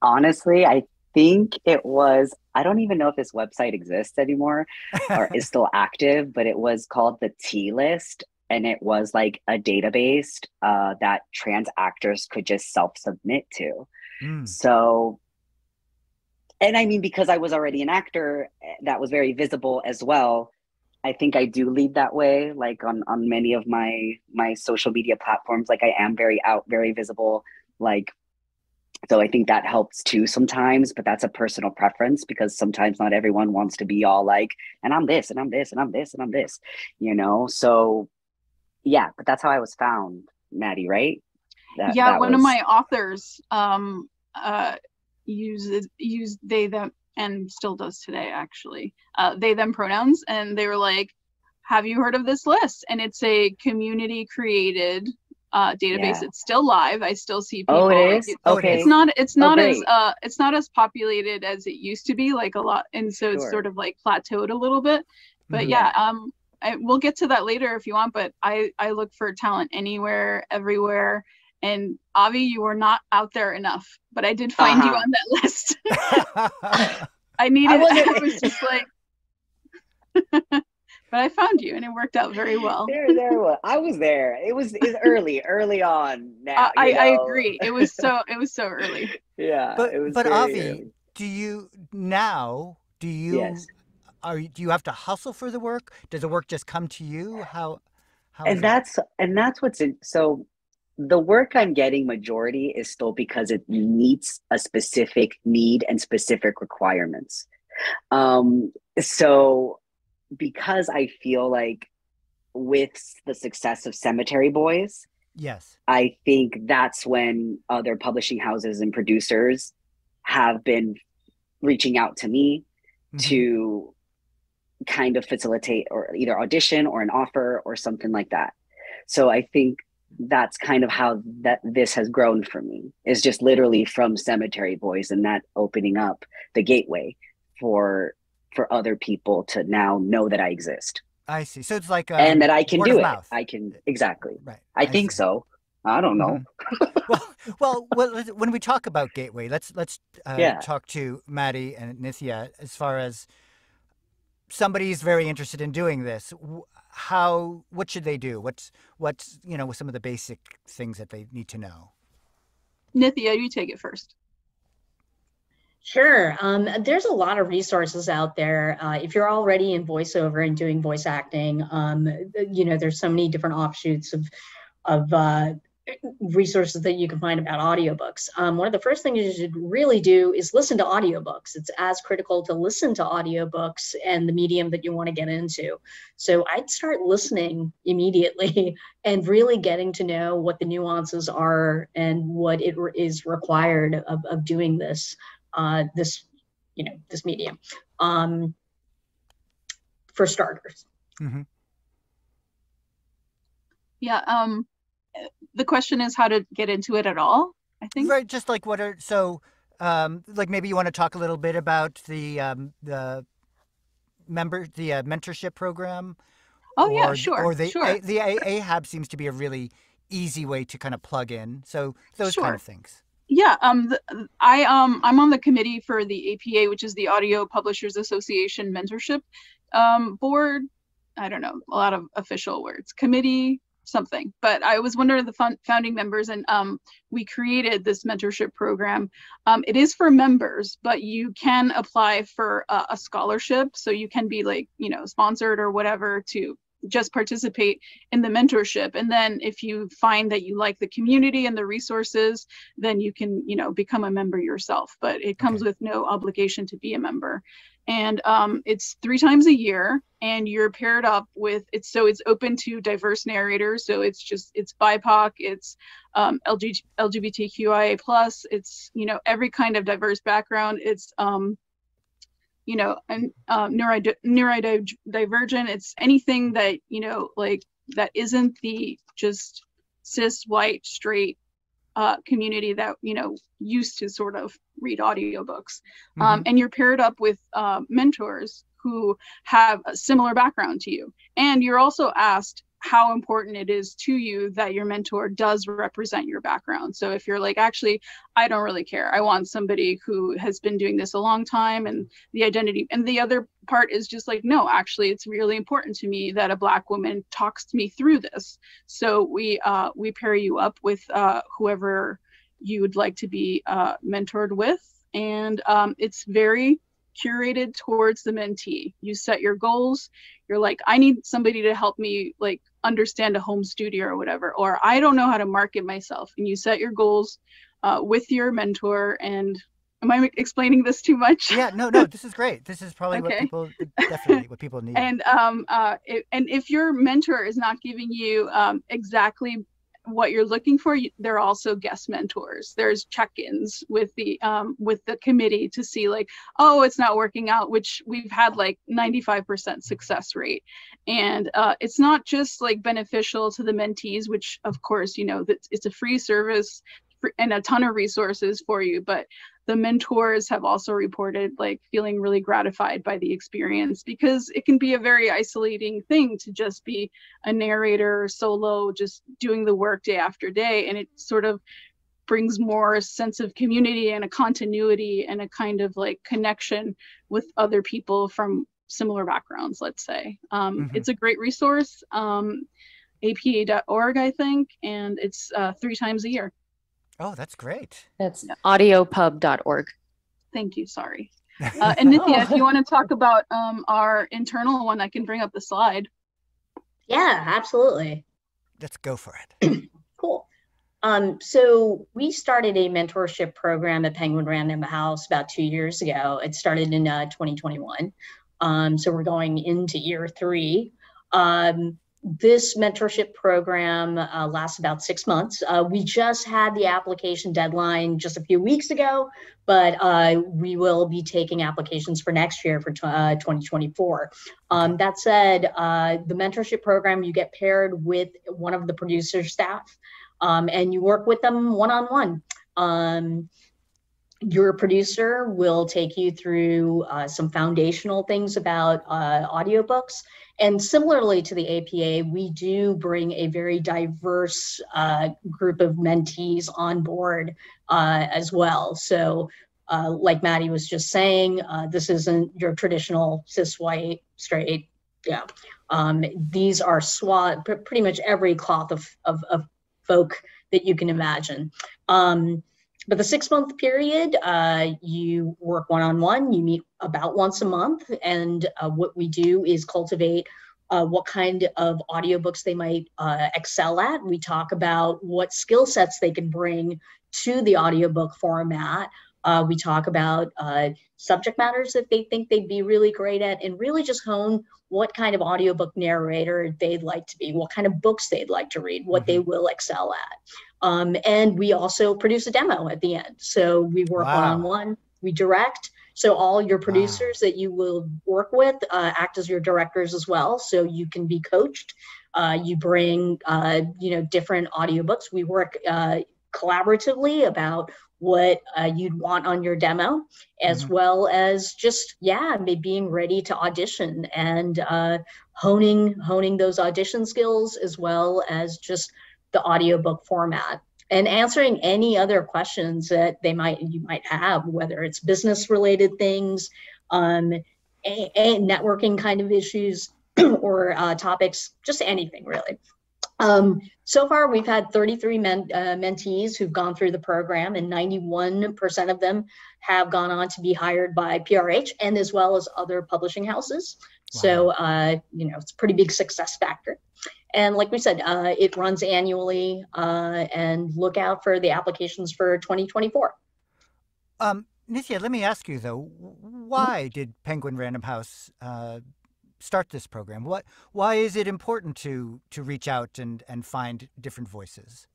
Honestly, I think it was. I don't even know if this website exists anymore or is <laughs> still active, but it was called the T List, and it was like a database uh, that trans actors could just self submit to. Mm. So and I mean, because I was already an actor, eh, that was very visible as well. I think I do lead that way, like on on many of my my social media platforms. Like I am very out, very visible. Like so I think that helps too sometimes, but that's a personal preference because sometimes not everyone wants to be all like, and I'm this, and I'm this, and I'm this, and I'm this, you know? So yeah, but that's how I was found, Maddie, right? That, yeah, that one was... of my authors um uh uses used they them and still does today actually uh, they them pronouns and they were like have you heard of this list and it's a community created uh, database yeah. it's still live i still see people oh it is okay it's not it's oh, not oh, as uh it's not as populated as it used to be like a lot and so sure. it's sort of like plateaued a little bit but mm-hmm. yeah um I, we'll get to that later if you want but i i look for talent anywhere everywhere and Avi, you were not out there enough, but I did find uh-huh. you on that <laughs> list. <laughs> I needed. I, <laughs> I was just like, but I found you, and it worked out very well. There, there I was there. It was, it was early, early on. <laughs> Now, I, I, agree. It was so, it was so early. <laughs> Yeah, but but Avi, early. do you now? Do you? Yes. Are do you have to hustle for the work? Does the work just come to you? How? how and that's and that's what's in, so the work I'm getting majority is still because it meets a specific need and specific requirements. Um, so because I feel like with the success of Cemetery Boys, yes, I think that's when other publishing houses and producers have been reaching out to me mm-hmm. to kind of facilitate or either audition or an offer or something like that. So I think that's kind of how that this has grown for me is just literally from cemetery boys and that opening up the gateway for for other people to now know that i exist. I see. So it's like and that i can do it. mouth. i can exactly. Right. I, I think see. so. I don't know. Mm-hmm. well, well, well when we talk about gateway let's let's uh, yeah. talk to maddie and nithya as far as somebody's very interested in doing this. How what should they do? What's what's you know some of the basic things that they need to know? Nithya you take it first Sure. Um, there's a lot of resources out there. Uh, if you're already in voiceover and doing voice acting, um, you know, there's so many different offshoots of, of uh, resources that you can find about audiobooks. Um, one of the first things you should really do is listen to audiobooks. It's as critical to listen to audiobooks and the medium that you want to get into. So I'd start listening immediately <laughs> and really getting to know what the nuances are and what it is required of, of doing this, uh, this, you know, this medium. Um, for starters. Mm-hmm. Yeah. Um, the question is how to get into it at all. I think. Right. Just like what are so. Um, like maybe you want to talk a little bit about the um, the member the uh, mentorship program. Oh or, yeah, sure. Or the sure. A, the AHAB seems to be a really easy way to kind of plug in. So those sure. kind of things. Yeah, um, the, I um, I'm on the committee for the APA, which is the Audio Publishers Association Mentorship um, Board. I don't know a lot of official words. Committee, something but i was one of the founding members and um, we created this mentorship program um, it is for members but you can apply for a, a, scholarship so you can be like you know sponsored or whatever to just participate in the mentorship. And then if you find that you like the community and the resources then you can you know become a member yourself. But it comes okay. with no obligation to be a member. And um, it's three times a year and you're paired up with it's so it's open to diverse narrators. So it's just it's bipoc it's um, LG, lgbtqia plus it's you know every kind of diverse background. It's um, you know and uh, neurodi- neurodivergent it's anything that you know like that isn't the just cis white straight uh, community that you know used to sort of read audiobooks um, mm-hmm. um, and you're paired up with uh, mentors who have a similar background to you and you're also asked how important it is to you that your mentor does represent your background. So if you're like, actually, I don't really care. I want somebody who has been doing this a long time and the identity. And the other part is just like, no, actually, it's really important to me that a black woman talks to me through this. So we uh, we pair you up with uh, whoever you would like to be uh, mentored with, and um, it's very curated towards the mentee. You set your goals. You're like, I need somebody to help me like understand a home studio or whatever, or I don't know how to market myself. And you set your goals uh, with your mentor. And am I explaining this too much? Yeah, no, no, this is great. This is probably okay. what people definitely what people <laughs> need. and um, uh, it, and if your mentor is not giving you um, exactly what you're looking for they're also guest mentors. There's check-ins with the um, with the committee to see like oh it's not working out which we've had like 95% success rate. And uh, it's not just like beneficial to the mentees which of course you know that it's a free service and a ton of resources for you but the mentors have also reported like feeling really gratified by the experience because it can be a very isolating thing to just be a narrator solo just doing the work day after day. And it sort of brings more sense of community and a continuity and a kind of like connection with other people from similar backgrounds let's say. Um, mm-hmm. it's a great resource. Um, apa.org i think and it's uh, three times a year Oh, that's great. That's yeah. audiopub.org. Thank you. Sorry. <laughs> Uh, and Nithya, if you want to talk about um, our internal one, I can bring up the slide. Yeah, absolutely. Let's go for it. <clears throat> cool. Um, so we started a mentorship program at Penguin Random House about two years ago. It started in uh, 2021. Um, so we're going into year three. Um, this mentorship program uh, lasts about six months. Uh, we just had the application deadline just a few weeks ago, but uh, we will be taking applications for next year for t- 2024. Uh, um, that said, uh, the mentorship program, you get paired with one of the producer staff um, and you work with them one on one your producer will take you through uh, some foundational things about audiobooks. And similarly to the APA, we do bring a very diverse uh, group of mentees on board uh, as well. So, uh, like Maddie was just saying, uh, this isn't your traditional cis white, straight. Yeah. Um, these are SWAT, pretty much every cloth of, of, of folk that you can imagine. Um, but the six month period, uh, you work one on one, you meet about once a month. And uh, what we do is cultivate uh, what kind of audiobooks they might uh, excel at. We talk about what skill sets they can bring to the audiobook format. Uh, we talk about uh, subject matters that they think they'd be really great at and really just hone what kind of audiobook narrator they'd like to be, what kind of books they'd like to read, what mm-hmm. they will excel at. Um, and we also produce a demo at the end. So we work one on one, we direct. So all your producers wow. that you will work with uh, act as your directors as well. So you can be coached. Uh, you bring, uh, you know, different audiobooks. We work uh, collaboratively about what uh, you'd want on your demo, as mm-hmm. well as just yeah, being ready to audition and uh, honing honing those audition skills, as well as just the audiobook format and answering any other questions that they might you might have, whether it's business related things, um, a, a networking kind of issues, <clears throat> or uh, topics, just anything really. Um, so far, we've had 33 men, uh, mentees who've gone through the program, and 91% of them have gone on to be hired by PRH and as well as other publishing houses. Wow. So, uh, you know, it's a pretty big success factor. And like we said, uh, it runs annually, uh, and look out for the applications for 2024. Um, Nithya, let me ask you though, why did Penguin Random House uh, start this program? What why is it important to to reach out and and find different voices?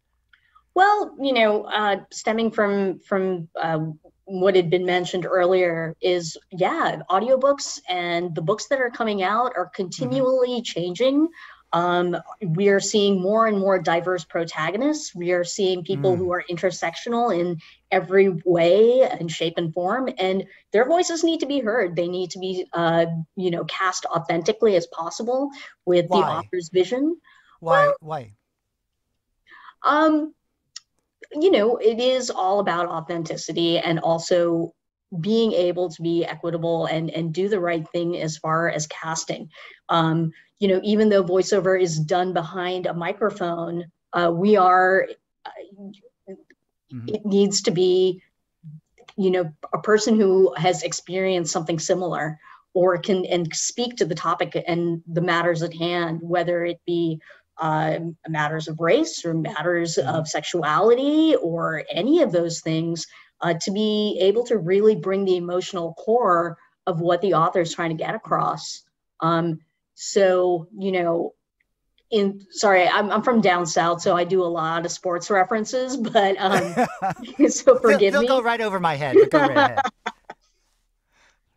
Well, you know, uh, stemming from from uh, what had been mentioned earlier is yeah, audiobooks and the books that are coming out are mm-hmm. continually mm-hmm. changing. Um, we are seeing more and more diverse protagonists. We are seeing people mm. who are intersectional in every way and shape and form, and their voices need to be heard. They need to be, uh, you know, cast authentically as possible with Why? the author's vision. Why? Well, Why? Um, you know, it is all about authenticity and also being able to be equitable and and do the right thing as far as casting. Um, you know, even though voiceover is done behind a microphone, uh, we are, uh, mm-hmm. it needs to be, you know, a person who has experienced something similar or can and speak to the topic and the matters at hand, whether it be uh, matters of race or matters mm-hmm. of sexuality or any of those things, uh, to be able to really bring the emotional core of what the author is trying to get across. Um, so, you know, in sorry, I'm, I'm from down south, so I do a lot of sports references, <laughs> but um, <laughs> <laughs> so forgive they'll, they'll me. Go right over my head. Go right ahead.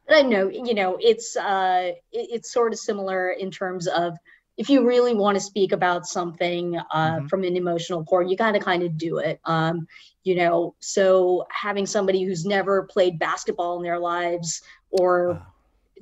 but I know, you know, it's uh, it, it's sort of similar in terms of if you really want to speak about something uh, mm-hmm. from an emotional core, you got to kind of do it. Um, you know, so having somebody who's never played basketball in their lives or wow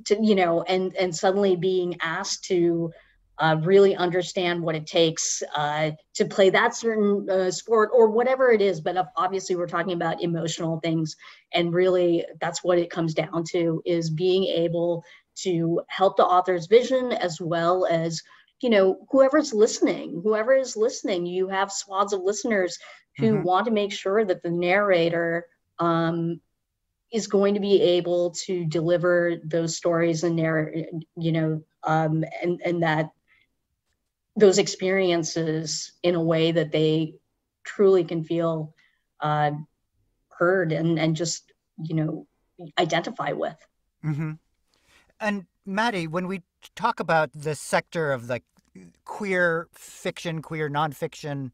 to you know and and suddenly being asked to uh, really understand what it takes uh, to play that certain uh, sport or whatever it is. But obviously, we're talking about emotional things, and really, that's what it comes down to: is being able to help the author's vision as well as you know whoever's listening. Whoever is listening, you have swaths of listeners who mm-hmm. want to make sure that the narrator um, is going to be able to deliver those stories and their you know um, and and that those experiences in a way that they truly can feel uh, heard and and just you know identify with mm-hmm. and maddie when we talk about the sector of like queer fiction queer nonfiction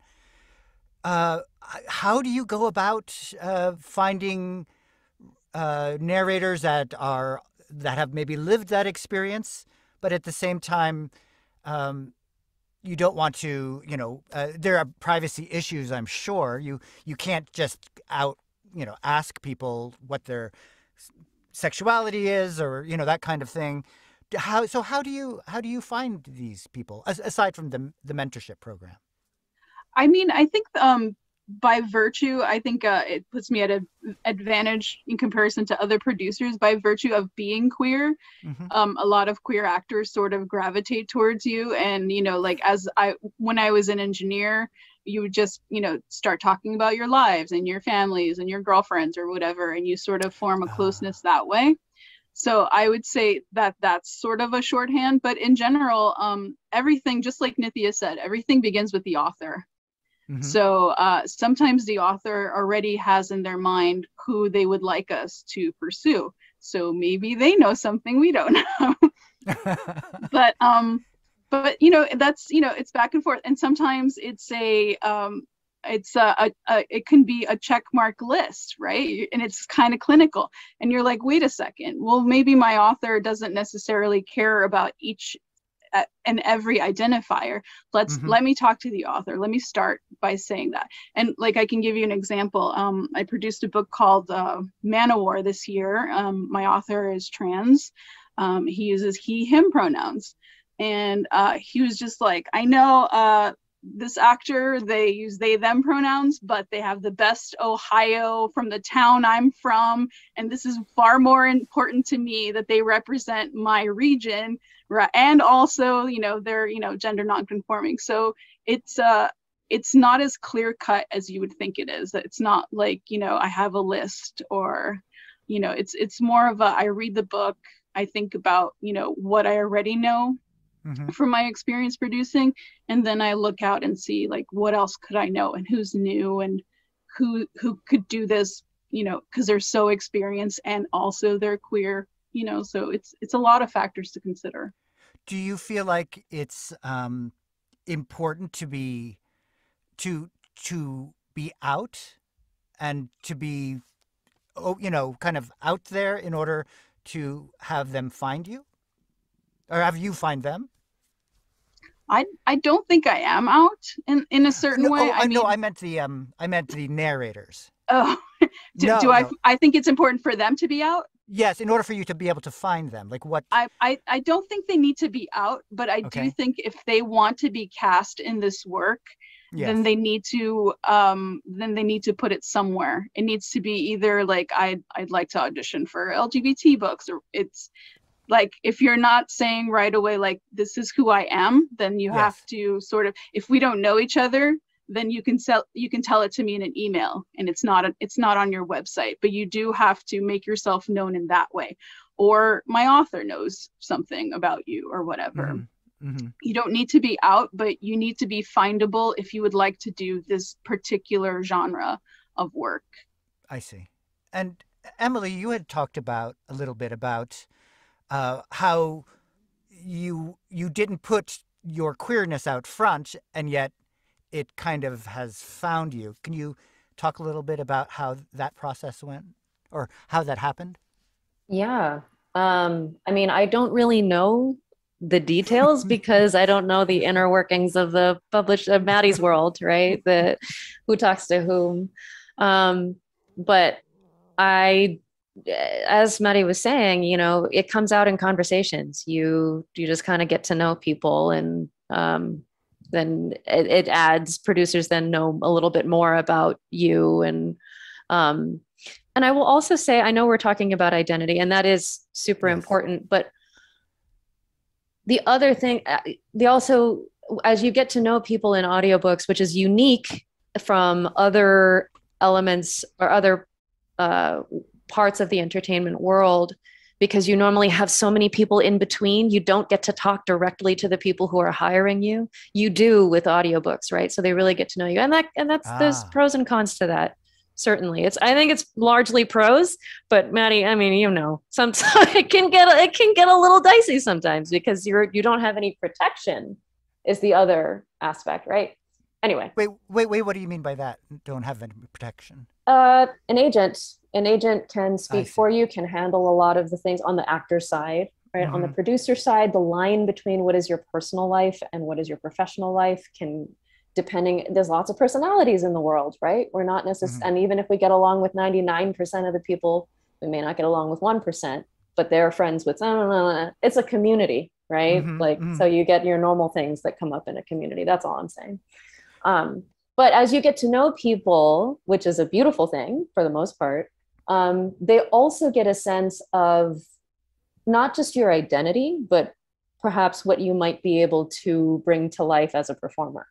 uh, how do you go about uh, finding uh, narrators that are that have maybe lived that experience, but at the same time, um, you don't want to. You know, uh, there are privacy issues. I'm sure you you can't just out you know ask people what their sexuality is or you know that kind of thing. How so? How do you how do you find these people aside from the the mentorship program? I mean, I think um, by virtue, I think uh, it puts me at an advantage in comparison to other producers by virtue of being queer. Mm-hmm. Um, a lot of queer actors sort of gravitate towards you, and you know, like as I when I was an engineer, you would just you know start talking about your lives and your families and your girlfriends or whatever, and you sort of form a ah. closeness that way. So I would say that that's sort of a shorthand, but in general, um, everything, just like Nithya said, everything begins with the author. Mm-hmm. So uh, sometimes the author already has in their mind who they would like us to pursue. So maybe they know something we don't <laughs> know. <laughs> but um, but you know that's you know it's back and forth, and sometimes it's a um, it's a, a, a, it can be a check mark list right and it's kind of clinical and you're like wait a second well maybe my author doesn't necessarily care about each and every identifier. Let's mm-hmm. let me talk to the author. Let me start by saying that. And like i can give you an example. Um, i produced a book called uh, Man o' War this year. Um, my author is trans. Um, he uses he him pronouns. And uh, he was just like i know uh, this actor they use they them pronouns but they have the best ohio from the town i'm from. And this is far more important to me that they represent my region and also you know they're you know gender nonconforming. So it's uh it's not as clear cut as you would think it is. It's not like you know i have a list or you know it's it's more of a i read the book i think about you know what i already know mm-hmm. from my experience producing and then i look out and see like what else could i know and who's new and who who could do this you know because they're so experienced and also they're queer you know so it's it's a lot of factors to consider. Do you feel like it's um important to be to to be out and to be oh you know kind of out there in order to have them find you? Or have you find them I I don't think I am out in in a certain no, way. Oh, I mean, no, I meant the um I meant the narrators. Oh, <laughs> do, no, do I? I think it's important for them to be out. Yes, in order for you to be able to find them, like what? I I, I don't think they need to be out, but I okay. do think if they want to be cast in this work, yes. then they need to um then they need to put it somewhere. It needs to be either like I'd I'd like to audition for LGBT books, or it's like if you're not saying right away like this is who i am then you yes. have to sort of if we don't know each other then you can sell you can tell it to me in an email and it's not a, it's not on your website but you do have to make yourself known in that way or my author knows something about you or whatever mm-hmm. Mm-hmm. you don't need to be out but you need to be findable if you would like to do this particular genre of work i see and emily you had talked about a little bit about uh, how you you didn't put your queerness out front, and yet it kind of has found you. Can you talk a little bit about how that process went, or how that happened? Yeah, um, I mean, I don't really know the details <laughs> because I don't know the inner workings of the published of Maddie's world, right? The who talks to whom. Um, but I as Maddie was saying, you know, it comes out in conversations. You you just kind of get to know people, and um, then it, it, adds producers then know a little bit more about you, and um, and I will also say, I know we're talking about identity, and that is super yes. important, but the other thing, uh, the also as you get to know people in audiobooks, which is unique from other elements or other uh, parts of the entertainment world because you normally have so many people in between you don't get to talk directly to the people who are hiring you. You do with audiobooks right? So they really get to know you. And that and that's ah. there's pros and cons to that certainly. It's i think it's largely pros but maddie i mean you know <laughs> sometimes it can get it can get a little dicey sometimes because you're you don't have any protection is the other aspect right? Anyway. Wait wait wait what do you mean by that? Don't have any protection uh an agent an agent can speak for you, can handle a lot of the things on the actor side, right? Mm-hmm. On the mm-hmm. producer side, the line between what is your personal life and what is your professional life can depending there's lots of personalities in the world right we're not necessarily mm-hmm. and even if we get along with 99% of the people we may not get along with 1% but they're friends with uh, it's a community right mm-hmm. like mm-hmm. so you get your normal things that come up in a community that's all i'm saying um, but as you get to know people which is a beautiful thing for the most part um, they also get a sense of not just your identity, but perhaps what you might be able to bring to life as a performer.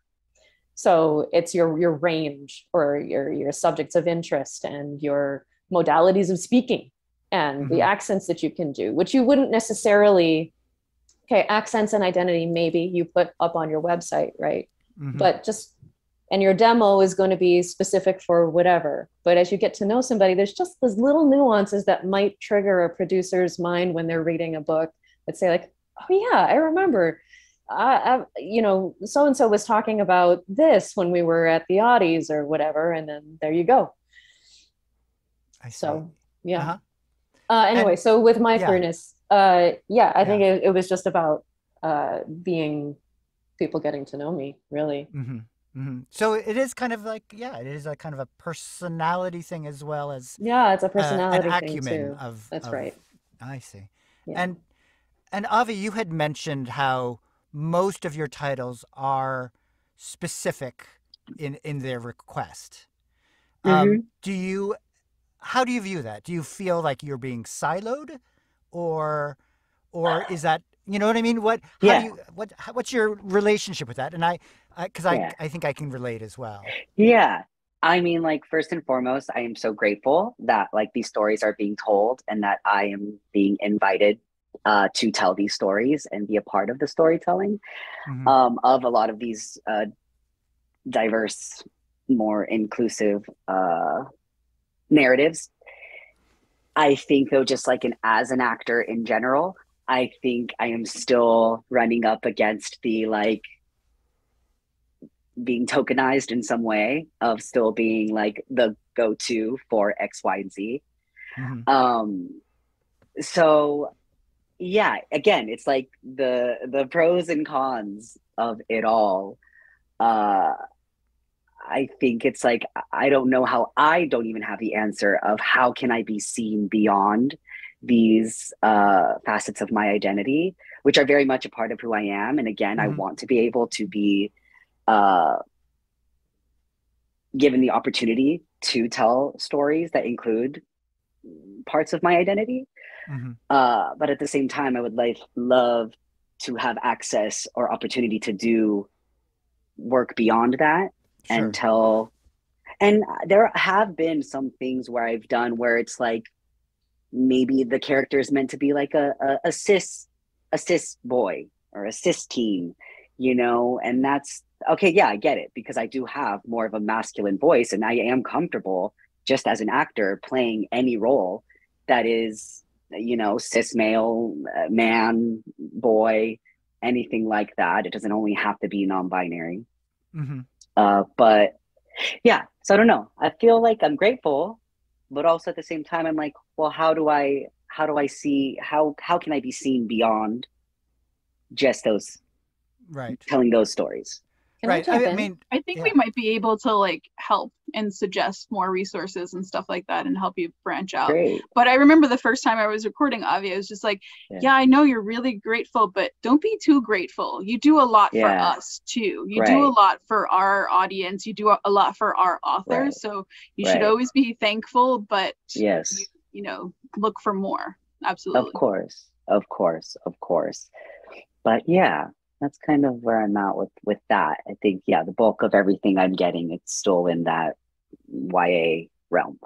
So it's your your range or your your subjects of interest and your modalities of speaking, and the Mhm. accents that you can do, which you wouldn't necessarily. Okay, accents and identity maybe you put up on your website, right? Mhm. But just and your demo is going to be specific for whatever. But as you get to know somebody, there's just those little nuances that might trigger a producer's mind when they're reading a book that say like, "Oh yeah, I remember." Uh, I, you know, so and so was talking about this when we were at the Audies or whatever, and then there you go. I see. So yeah. Uh-huh. Uh, anyway, so with my yeah. uh, yeah, I Yeah. think it, it was just about uh, being people getting to know me, really. hmm hmm So it is kind of like, yeah, it is a kind of a personality thing as well as Yeah, it's a uh, personality an thing too. of. That's of- right. I see. Yeah. And and Avi, you had mentioned how most of your titles are specific in in their request. Mm-hmm. Um, do you? How do you view that? Do you feel like you're being siloed, or or is that you know what I mean? What how Yeah. do you what how, what's your relationship with that? And I because I, Yeah. I think I can relate as well. Yeah. I mean, like, first and foremost, I am so grateful that like these stories are being told and that I am being invited uh, to tell these stories and be a part of the storytelling Mhm. um, of a lot of these uh, diverse, more inclusive uh, narratives. I think, though, just like an as an actor in general, I think I am still running up against the like being tokenized in some way of still being like the go-to for X, Y, and Z. Mhm. Um, so yeah, again, it's like the the pros and cons of it all. Uh, I think it's like I don't know how I don't even have the answer of how can I be seen beyond these uh, facets of my identity, which are very much a part of who I am. And again, I Mhm. want to be able to be uh, given the opportunity to tell stories that include parts of my identity. Mhm. Uh, but at the same time, I would like love to have access or opportunity to do work beyond that Sure. and tell. And there have been some things where I've done where it's like maybe the character is meant to be like a, a, a cis a cis boy or a cis teen, you know, and that's okay. Yeah, I get it because I do have more of a masculine voice, and I am comfortable just as an actor playing any role that is, you know, cis male, uh, man, boy, anything like that. It doesn't only have to be non-binary. Mhm. Uh, but yeah, so I don't know. I feel like I'm grateful, but also at the same time, I'm like, well, how do I, how do I see, how, how can I be seen beyond just those, Right. telling those stories? Can right. jump I, in? mean, I think we might be able to like help and suggest more resources and stuff like that and help you branch out. Great. But I remember the first time I was recording Avi, I was just like, Yeah. yeah. I know you're really grateful, but don't be too grateful. You do a lot for us too. You do a lot for our audience. You do a- a lot for our authors. Right. So you should always be thankful, but Yes. you, you know, look for more. Absolutely. Of course. Of course. Of course. But yeah, that's kind of where I'm at with with that. I think yeah, the bulk of everything I'm getting, it's still in that YA realm.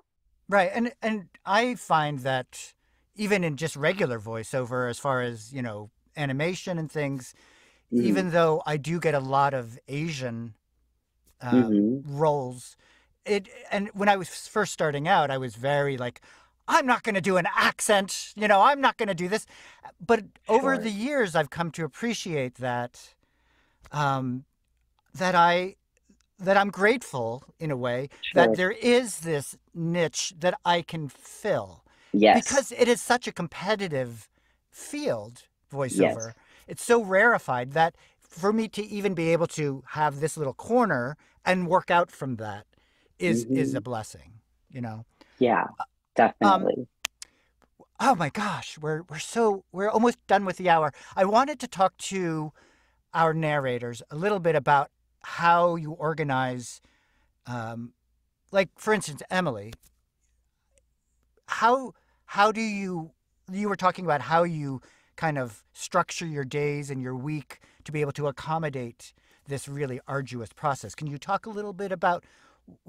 Right, and and I find that even in just regular voiceover, as far as you know, animation and things, Mhm. even though I do get a lot of Asian um, Mhm. roles, it and when I was first starting out, I was very like, I'm not going to do an accent, you know, I'm not going to do this. But over the years, I've come to appreciate that, um, that I that I'm grateful in a way Sure. that there is this niche that I can fill Yes. because it is such a competitive field voiceover Yes. it's so rarefied that for me to even be able to have this little corner and work out from that is is Mm-hmm. a blessing you know yeah, um, definitely. oh my gosh we're we're so we're almost done with the hour. I wanted to talk to our narrators a little bit about how you organize um like for instance emily. How how do you you were talking about how you kind of structure your days and your week to be able to accommodate this really arduous process. Can you talk a little bit about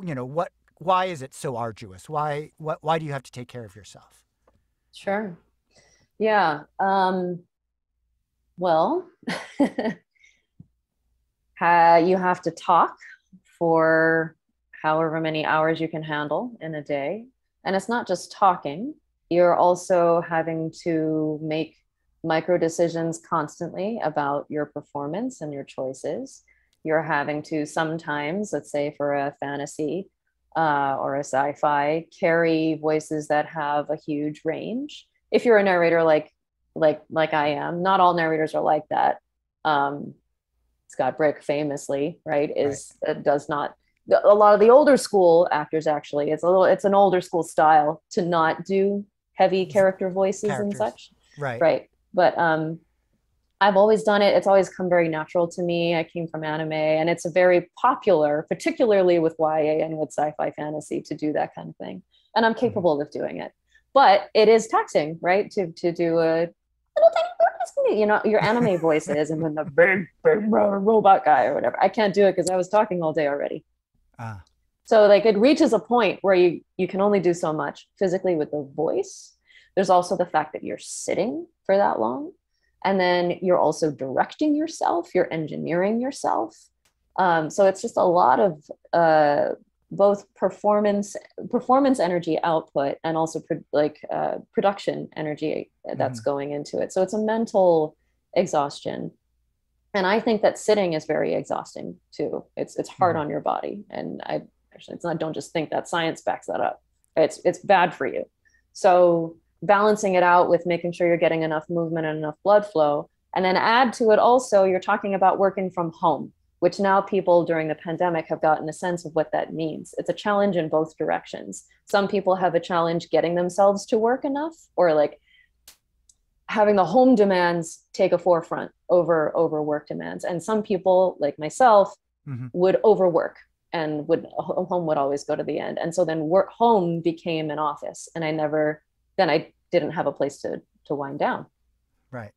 you know what why is it so arduous why what why do you have to take care of yourself Sure. Yeah. Um, well, <laughs> uh, you have to talk for however many hours you can handle in a day. And it's not just talking, you're also having to make micro decisions constantly about your performance and your choices. You're having to sometimes, let's say for a fantasy uh, or a sci fi, carry voices that have a huge range. If you're a narrator like like like I am, not all narrators are like that. Um, Scott Brick famously, right, is right. Uh, does not a lot of the older school actors actually it's a little it's an older school style to not do heavy character voices Characters. and such right right but um I've always done it. It's always come very natural to me. I came from anime and it's a very popular, particularly with YA and with sci-fi fantasy to do that kind of thing. And I'm mm-hmm. capable of doing it. But it is taxing, right? To to do a little tiny you know, your anime <laughs> voices and then the big, big robot guy or whatever. I can't do it because I was talking all day already. Ah. So like it reaches a point where you you can only do so much physically with the voice. There's also the fact that you're sitting for that long and then you're also directing yourself you're engineering yourself. Um, so it's just a lot of uh, both performance performance energy output and also pro- like uh, production energy that's mm. going into it. So it's a mental exhaustion. And i think that sitting is very exhausting too. It's it's hard mm. on your body. And i actually it's not don't just think that science backs that up. It's it's bad for you. So balancing it out with making sure you're getting enough movement and enough blood flow. And then add to it also, you're talking about working from home, which now people during the pandemic have gotten a sense of what that means. It's a challenge in both directions. Some people have a challenge getting themselves to work enough or like having the home demands take a forefront over over work demands and some people like myself mm-hmm. would overwork and would home would always go to the end and so then work home became an office and i never then I didn't have a place to to wind down. Right.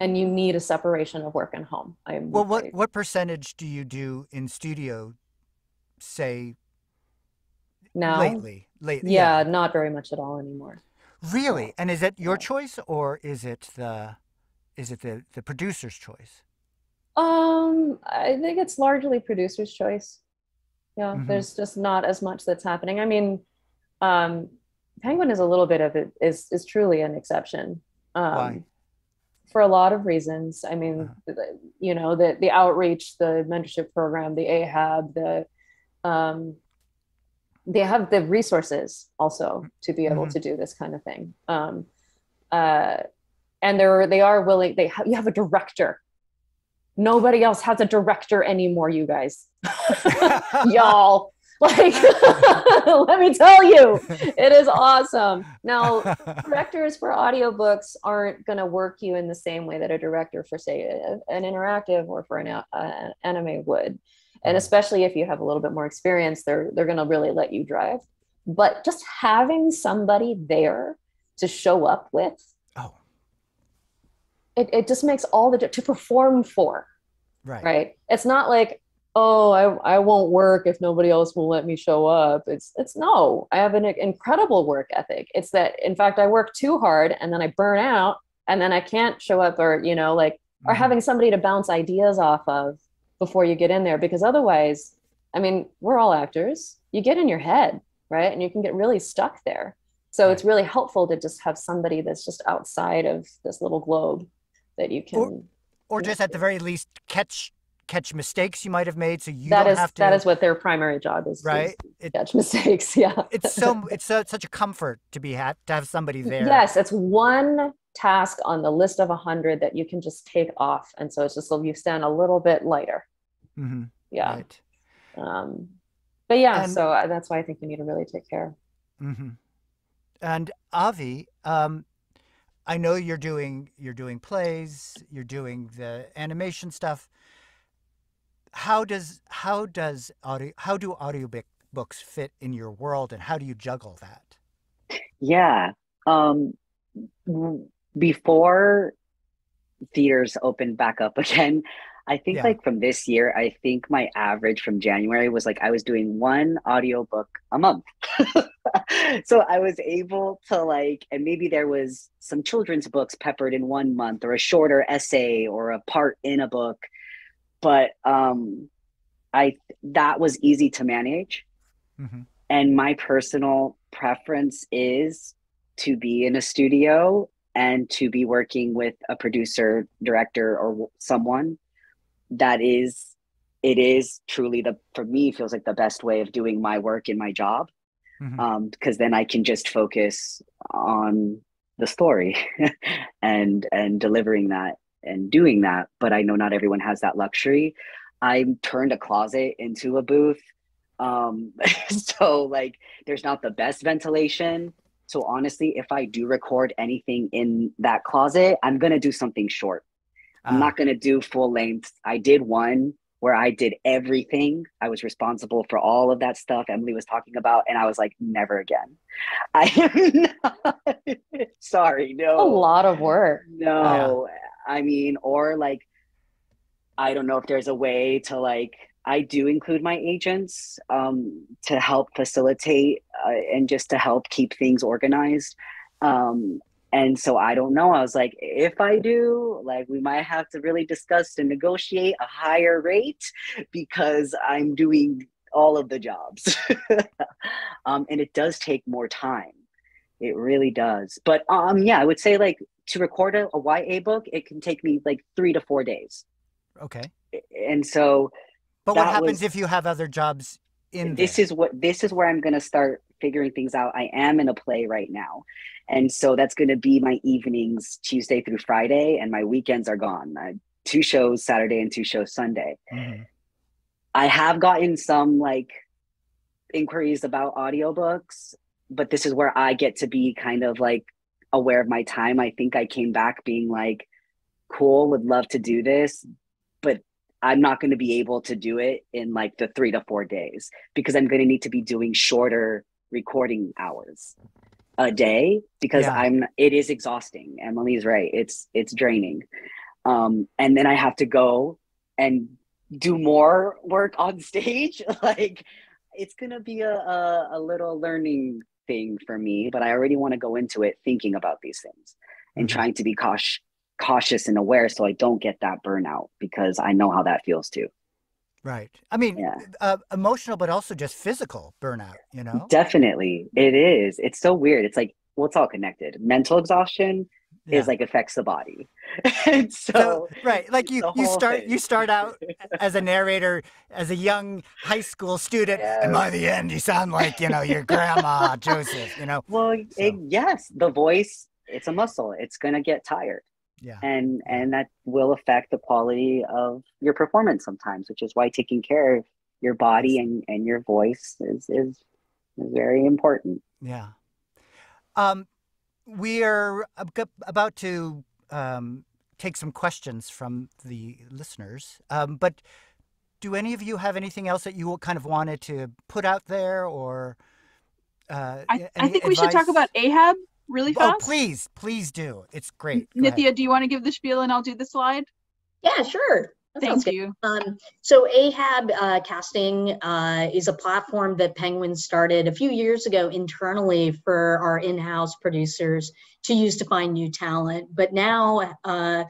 And you need a separation of work and home. I am well. What what percentage do you do in studio? Say now lately, lately. Yeah, yeah, not very much at all anymore. Really? And is it your choice or is it the is it the the producer's choice? Um, I think it's largely producer's choice. Yeah, mm-hmm. there's just not as much that's happening. I mean, um, Penguin is a little bit of it is is truly an exception. Um, Why? For a lot of reasons. I mean, uh-huh. you know, the the outreach, the mentorship program, the AHAB, the um, they have the resources also to be able mm-hmm. to do this kind of thing. Um, uh, and they're they are willing. They have you have a director. Nobody else has a director anymore, you guys, <laughs> <laughs> y'all. Like, <laughs> let me tell you, it is awesome. Now, <laughs> directors for audiobooks aren't going to work you in the same way that a director for, say, an interactive or for an uh, anime would. And especially if you have a little bit more experience, they're they're going to really let you drive. But just having somebody there to show up with, oh, it, it just makes all the to perform for. Right. Right. It's not like oh I, I won't work if nobody else will let me show up. It's it's no i have an incredible work ethic. It's that in fact i work too hard and then i burn out and then i can't show up or you know like mm-hmm. or having somebody to bounce ideas off of before you get in there. Because otherwise i mean we're all actors. You get in your head right? And you can get really stuck there. So right. it's really helpful to just have somebody that's just outside of this little globe that you can or, or just at the very least catch catch mistakes you might have made so you that don't is, have to that is what their primary job is right? It, catch <laughs> mistakes yeah. It's so it's so, such a comfort to be had to have somebody there. yes it's one task on the list of a hundred that you can just take off and so it's just so you stand a little bit lighter. Mm-hmm. yeah. Right. um but yeah and, so uh, that's why i think we need to really take care. Mm-hmm. and avi um I know you're doing you're doing plays, you're doing the animation stuff how does how does audio how do audiobook books fit in your world and how do you juggle that yeah um before theaters opened back up <laughs> again I think Yeah. like from this year, I think my average from January was like I was doing one audiobook a month. <laughs> so I was able to like, and maybe there was some children's books peppered in one month or a shorter essay or a part in a book. But um I that was easy to manage. Mhm. And my personal preference is to be in a studio and to be working with a producer, director, or someone that is, it is truly the, for me, feels like the best way of doing my work in my job. Mhm. Um, because then I can just focus on the story <laughs> and and delivering that and doing that. But I know not everyone has that luxury. I turned a closet into a booth. Um, <laughs> so like there's not the best ventilation. So honestly, if I do record anything in that closet, I'm gonna do something short. I'm Ah, not gonna do full length. I did one where I did everything. I was responsible for all of that stuff Emily was talking about, and I was like, never again. <laughs> I am not <laughs> sorry, no. A lot of work. No, I mean, or like, I don't know if there's a way to like, I do include my agents um, to help facilitate uh, and just to help keep things organized. Um, and so I don't know. I was like, if I do, like, we might have to really discuss and negotiate a higher rate because I'm doing all of the jobs. <laughs> um, and it does take more time. It really does. But um, yeah, I would say like to record a, a YA book, it can take me like three to four days. okay. And so But what happens was- if you have other jobs in this there? is what this is where I'm gonna start figuring things out. I am in a play right now. And so that's gonna be my evenings Tuesday through Friday, and my weekends are gone. I, two shows Saturday and two shows Sunday. Mhm. I have gotten some like inquiries about audiobooks, but this is where I get to be kind of like aware of my time. I think I came back being like, cool, would love to do this, but I'm not going to be able to do it in like the three to four days because I'm going to need to be doing shorter recording hours a day because Yeah. I'm it is exhausting. Emily's right. It's it's draining. Um and then I have to go and do more work on <laughs> stage. like it's gonna be a, a, a little learning thing for me, but I already want to go into it thinking about these things and Mhm. trying to be cautious cautious and aware so I don't get that burnout because I know how that feels too. Right. I mean, Yeah. uh, emotional, but also just physical burnout, you know? Definitely. It is. It's so weird. It's like well, it's all connected. Mental exhaustion Yeah. is like affects the body. <laughs> and so, So, right. Like you, you start, thing. you start out <laughs> as a narrator, as a young high school student, and by the end, you sound like, you know, your grandma, <laughs> Joseph, you know? well, it, yes, the voice, it's a muscle. It's gonna get tired. Yeah. and and that will affect the quality of your performance sometimes which is why taking care of your body and and your voice is is, is very important Yeah. Um, we are about to um, take some questions from the listeners, um, but do any of you have anything else that you kind of wanted to put out there or? Uh, I, y- I any think we should talk about Ahab really fast. Oh, please, please do. It's great. Go ahead. Nithya, do you want to give the spiel and I'll do the slide? Yeah, sure. That Thank you. Um, so Ahab uh, Casting uh, is a platform that Penguin started a few years ago internally for our in-house producers to use to find new talent. But now, uh,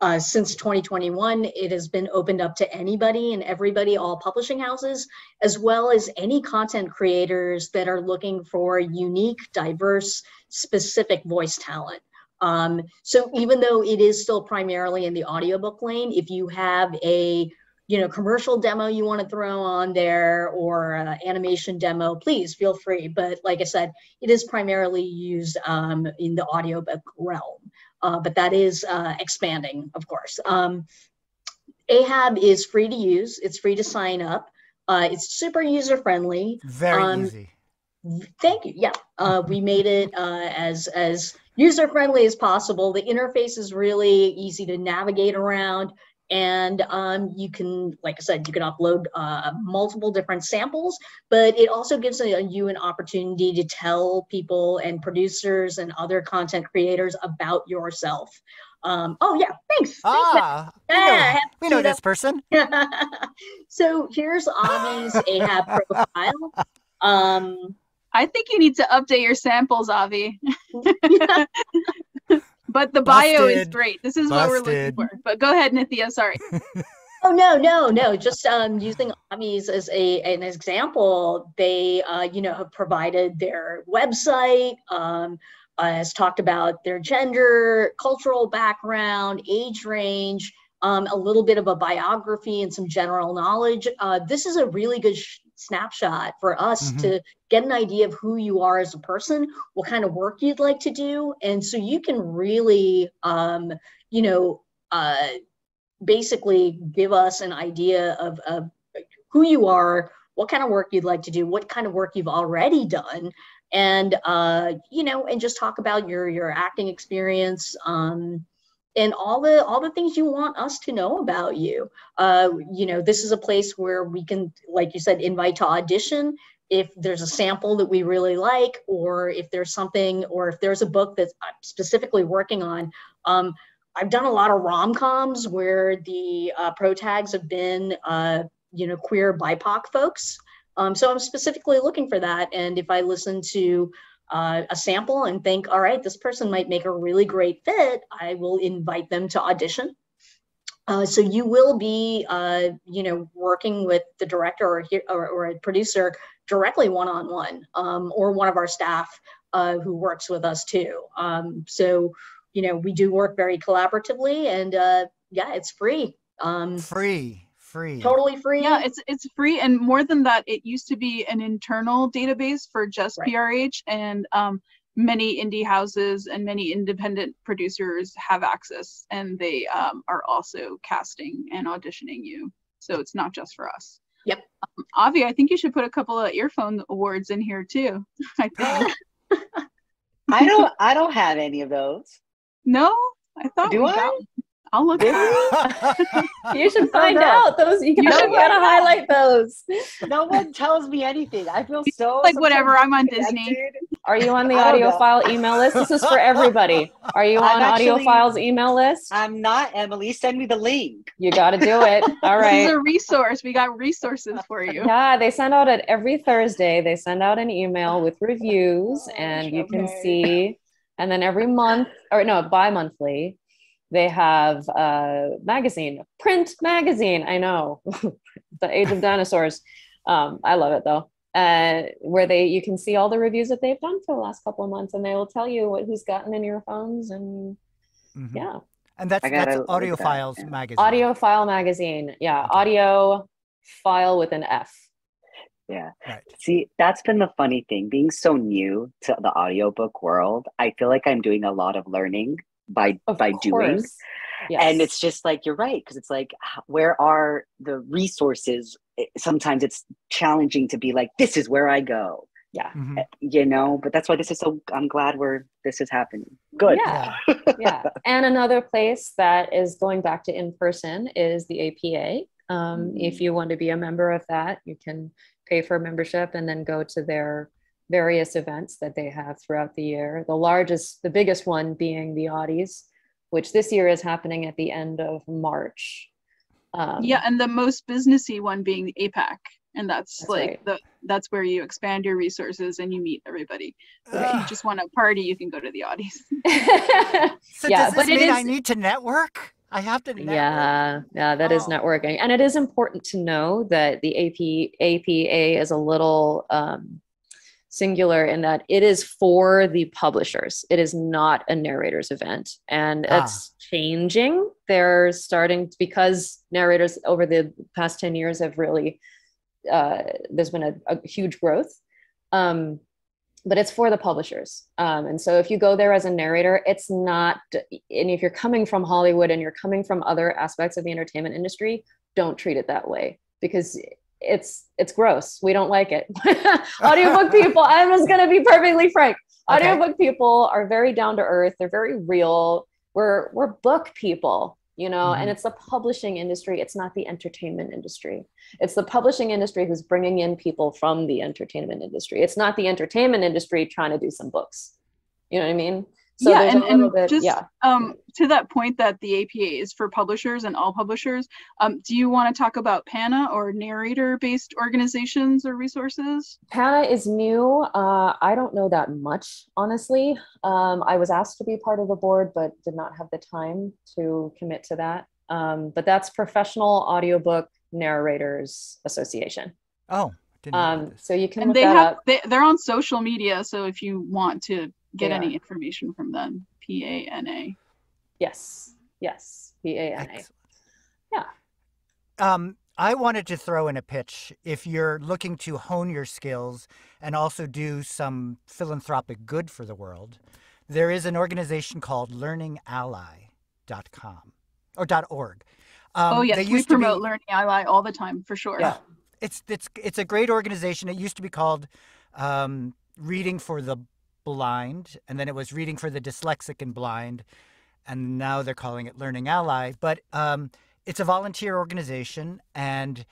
uh, since 2021, it has been opened up to anybody and everybody, all publishing houses, as well as any content creators that are looking for unique, diverse, specific voice talent. Um, so even though it is still primarily in the audiobook lane, if you have a you know commercial demo you want to throw on there or uh, animation demo, please feel free. But like I said, it is primarily used um, in the audiobook realm, uh, but that is uh, expanding, of course. Um, Ahab is free to use. It's free to sign up. Uh, it's super user friendly. Very um, easy. Thank you. Yeah, uh, we made it uh, as as user friendly as possible. The interface is really easy to navigate around, and um, you can, like I said, you can upload uh, multiple different samples. But it also gives a, you an opportunity to tell people and producers and other content creators about yourself. Um, oh yeah, thanks. Ah, thanks, yeah, we know, we know this person. <laughs> so here's Avi's Ahab <laughs> profile. Um, I think you need to update your samples, Avi. <laughs> but the bio is great. This is Busted. what we're looking for. But go ahead, Nithya. Sorry. <laughs> Oh no, no, no! Just um, using Avi's as a an example, they uh, you know have provided their website, um, uh, has talked about their gender, cultural background, age range, um, a little bit of a biography and some general knowledge. Uh, this is a really good sh- snapshot for us mm-hmm. to get an idea of who you are as a person, what kind of work you'd like to do, and so you can really, um, you know. Uh, basically give us an idea of, of who you are, what kind of work you'd like to do, what kind of work you've already done, and uh, you know, and just talk about your your acting experience. Um, and all the all the things you want us to know about you uh, you know this is a place where we can like you said invite to audition if there's a sample that we really like or if there's something or if there's a book that i'm specifically working on um, I've done a lot of rom coms where the uh, pro tags have been, uh, you know, queer BIPOC folks. Um, so I'm specifically looking for that. And if I listen to uh, a sample and think, all right, this person might make a really great fit, I will invite them to audition. Uh, so you will be, uh, you know, working with the director or, or, or a producer directly one-on-one, um, or one of our staff uh, who works with us too. Um, so you know, we do work very collaboratively and uh, yeah, it's free. Um, free, free, totally free. Yeah, it's it's free, and more than that, it used to be an internal database for just right. PRH, and um, many indie houses and many independent producers have access, and they um, are also casting and auditioning you. So it's not just for us. Yep. Um, Avi, I think you should put a couple of earphone awards in here too. <laughs> I think. <laughs> I don't. I don't have any of those. No, I thought. Do I? Got, I'll look. <laughs> you should find oh, out those. You, you gotta highlight those. <laughs> No one tells me anything. I feel so like whatever. I'm on Disney. Are you on the Audiofile email list? This is for everybody. Are you <laughs> on Audiofile's email list? I'm not. Emily, send me the link. You got to do it. All right. This is a resource. We got resources for you. Yeah, they send out it every Thursday. They send out an email with reviews, oh, and you can see and then every month, or no, bi monthly, they have a magazine, print magazine. I know, <laughs> the Age of Dinosaurs. Um, I love it though. Uh, where they you can see all the reviews that they've done for the last couple of months, and they will tell you what who's gotten Earphones and mm-hmm. yeah. And that's that's Audiofiles that, yeah. magazine. Audiofile magazine, yeah. Audio file with an F. Yeah. Right. See, that's been the funny thing. Being so new to the audiobook world, I feel like I'm doing a lot of learning by of by course. doing. Yes. And it's just like you're right because it's like where are the resources? Sometimes it's challenging to be like this is where I go. Yeah. Mm-hmm. Eh, you know, but that's why this is so I'm glad we're this is happening. Good. Yeah. yeah. <laughs> And another place that is going back to in person is the APA. Um, mm-hmm. If you want to be a member of that, you can pay for a membership and then go to their various events that they have throughout the year. The largest, the biggest one being the Audies, which this year is happening at the end of March. Um, yeah, and the most businessy one being the APAC, and that's, that's like right. the that's where you expand your resources and you meet everybody. So if you just want to party, you can go to the Audies. <laughs> so yeah, but it is. I need to network. I have to. Network. Yeah, yeah, that oh. is networking, and it is important to know that the AP APA is a little um, singular in that it is for the publishers. It is not a narrators event, and ah. it's changing. They're starting to, because narrators over the past ten years have really uh, there's been a, a huge growth. Um, but it's for the publishers. Um, and so if you go there as a narrator, it's not, and if you're coming from Hollywood and you're coming from other aspects of the entertainment industry, don't treat it that way because it's it's gross. We don't like it. <laughs> <laughs> Audiobook people, I'm just gonna be perfectly frank. Okay. Audiobook people are very down to earth. They're very real. We're we're book people you know mm-hmm. and it's the publishing industry it's not the entertainment industry it's the publishing industry who's bringing in people from the entertainment industry it's not the entertainment industry trying to do some books you know what i mean So yeah, and, and bit, just yeah. um, to that point that the APA is for publishers and all publishers, um, do you want to talk about PANA or narrator-based organizations or resources? PANA is new. Uh, I don't know that much, honestly. Um, I was asked to be part of the board, but did not have the time to commit to that. Um, but that's Professional Audiobook Narrators Association. Oh, didn't know Um, this. so you can And look they that have up. they, they're on social media, so if you want to get They any information from them, P A N A. Yes, yes, P A N A. Yeah. Um, I wanted to throw in a pitch. If you're looking to hone your skills and also do some philanthropic good for the world, there is an organization called learningally.com or .org. Um, oh they yes, we used to be- promote Learning Ally all the time for sure. Yeah, it's it's it's a great organization. It used to be called um, Reading for the Blind, and then it was Reading for the Dyslexic and Blind, and now they're calling it Learning Ally. But um, it's a volunteer organization, and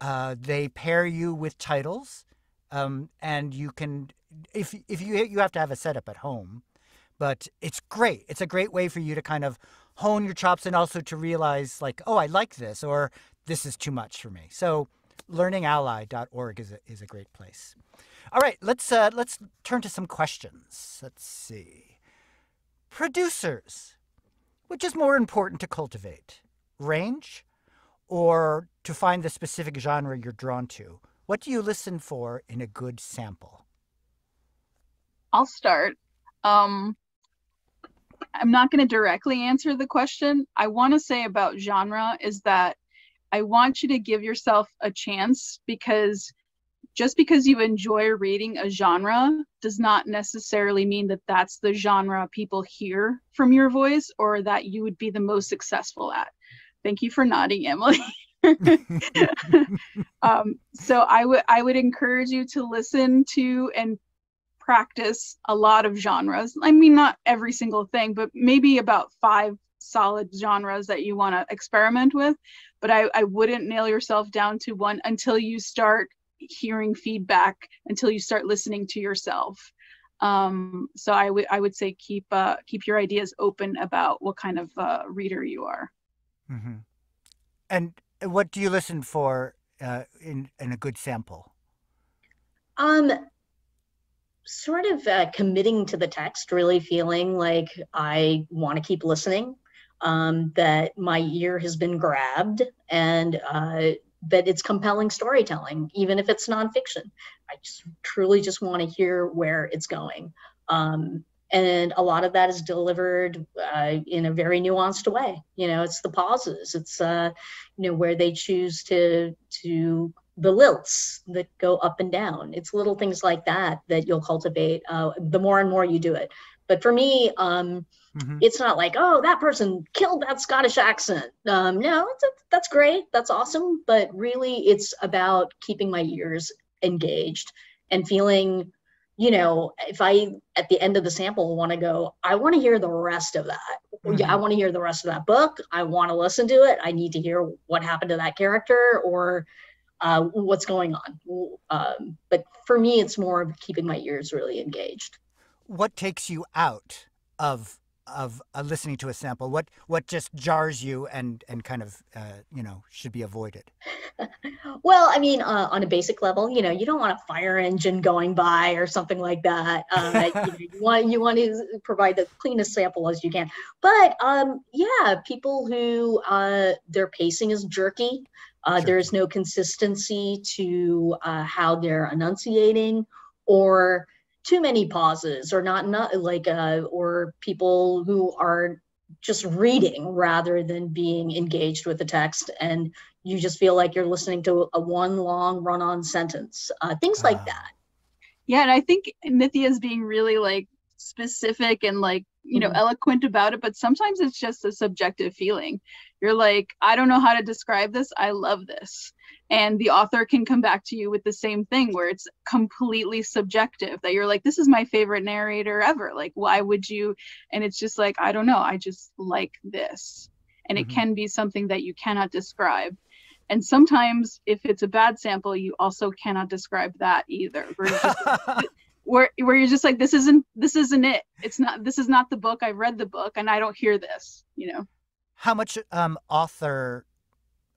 uh, they pair you with titles, um, and you can if if you you have to have a setup at home, but it's great. It's a great way for you to kind of hone your chops and also to realize like, oh, I like this, or this is too much for me. So learningally.org is a, is a great place. All right, let's uh, let's turn to some questions. Let's see. Producers, which is more important to cultivate, range, or to find the specific genre you're drawn to? What do you listen for in a good sample? I'll start. Um, I'm not going to directly answer the question. I want to say about genre is that I want you to give yourself a chance because just because you enjoy reading a genre does not necessarily mean that that's the genre people hear from your voice or that you would be the most successful at. Thank you for nodding, Emily. <laughs> <laughs> um, so I would I would encourage you to listen to and practice a lot of genres. I mean, not every single thing, but maybe about five solid genres that you want to experiment with. But I, I wouldn't nail yourself down to one until you start hearing feedback, until you start listening to yourself. Um, so I would I would say keep uh, keep your ideas open about what kind of uh, reader you are. hmm And what do you listen for uh, in in a good sample? Um, sort of uh, committing to the text, really feeling like I want to keep listening, um, that my ear has been grabbed, and uh, that it's compelling storytelling, even if it's nonfiction. I just truly just want to hear where it's going. Um, and a lot of that is delivered uh, in a very nuanced way. You know, it's the pauses. It's uh, you know where they choose to to the lilts that go up and down. It's little things like that that you'll cultivate uh, the more and more you do it. But for me, um, Mhm. it's not like, oh, that person killed that Scottish accent. Um, no, it's, that's great. That's awesome. But really, it's about keeping my ears engaged and feeling, you know, if I, at the end of the sample, want to go, I want to hear the rest of that. Yeah, I want to hear the rest of that book. I want to listen to it. I need to hear what happened to that character or uh, what's going on. Um, but for me, it's more of keeping my ears really engaged. What takes you out of of uh, listening to a sample? What what just jars you and and kind of uh, you know should be avoided? <laughs> Well, I mean, uh, on a basic level, you know, you don't want a fire engine going by or something like that. <laughs> Uh, you, know, you want you want to provide the cleanest sample as you can. But um, yeah, people who uh, their pacing is jerky. Uh, Sure. There's no consistency to uh, how they're enunciating, or too many pauses, or not not like uh, or people who are just reading rather than being engaged with the text and you just feel like you're listening to a one long run on sentence uh, things like Ah. that Yeah, and I think Nithya is being really like specific and like you know Mhm. eloquent about it, but sometimes it's just a subjective feeling. You're like, I don't know how to describe this. I love this. And the author can come back to you with the same thing where it's completely subjective that you're like, this is my favorite narrator ever. Like, why would you? And it's just like, I don't know. I just like this. And Mhm. it can be something that you cannot describe. And sometimes if it's a bad sample, you also cannot describe that either. Where it's just <laughs> where where you're just like this isn't this isn't it it's not this is not the book i've read the book and i don't hear this you know How much um, author?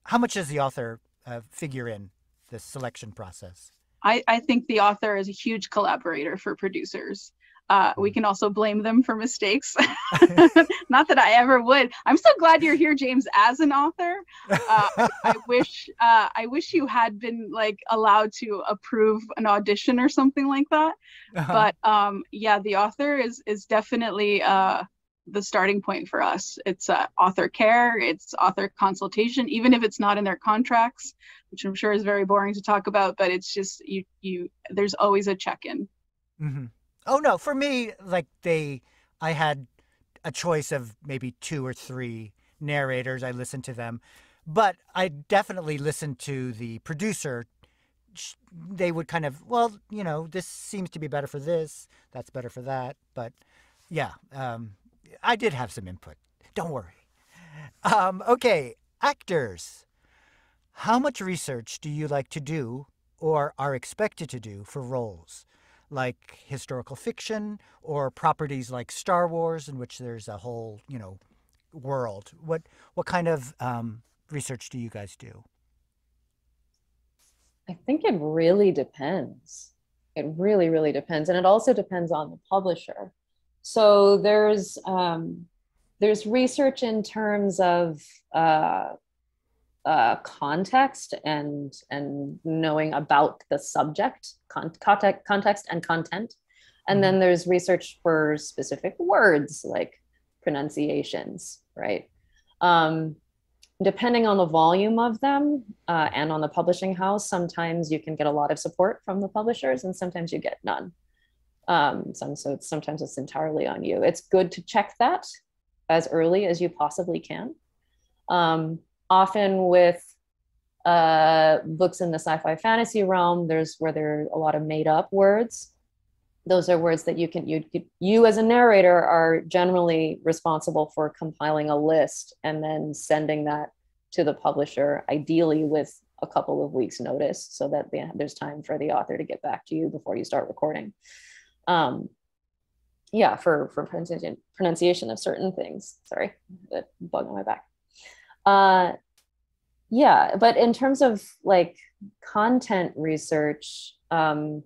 How much is the author uh, figure in the selection process? i i think the author is a huge collaborator for producers uh, we can also blame them for mistakes. <laughs> <laughs> Not that I ever would. I'm so glad you're here, James, as an author. Uh, I <laughs> wish uh, I wish you had been like allowed to approve an audition or something like that. Uh-huh. But um, yeah, the author is is definitely uh, the starting point for us. It's uh, author care, it's author consultation, even if it's not in their contracts, which I'm sure is very boring to talk about. But it's just you you. There's always a check in. hmm Oh no, for me, like they, I had a choice of maybe two or three narrators. I listened to them, but I definitely listened to the producer. They would kind of, well, you know, this seems to be better for this. That's better for that. But yeah, um, I did have some input. Don't worry. Um, okay, actors. How much research do you like to do or are expected to do for roles? like historical fiction or properties like Star Wars, in which there's a whole, you know, world. What what kind of um, research do you guys do? I think it really depends. It really, really depends, and it also depends on the publisher. So there's um, there's research in terms of uh, uh, context and and knowing about the subject, con- context, context and content, and then there's research for specific words like pronunciations, right? Um, depending on the volume of them uh, and on the publishing house, sometimes you can get a lot of support from the publishers, and sometimes you get none. Um, some, so it's, sometimes it's entirely on you. It's good to check that as early as you possibly can. Um, often with uh, books in the sci-fi fantasy realm, there's where there are a lot of made-up words. Those are words that you can you you as a narrator are generally responsible for compiling a list and then sending that to the publisher, ideally with a couple of weeks notice, so that the, there's time for the author to get back to you before you start recording. Um, yeah, for for pronunciation pronunciation of certain things. Sorry, that bug on my back. Uh, yeah, but in terms of like content research, um,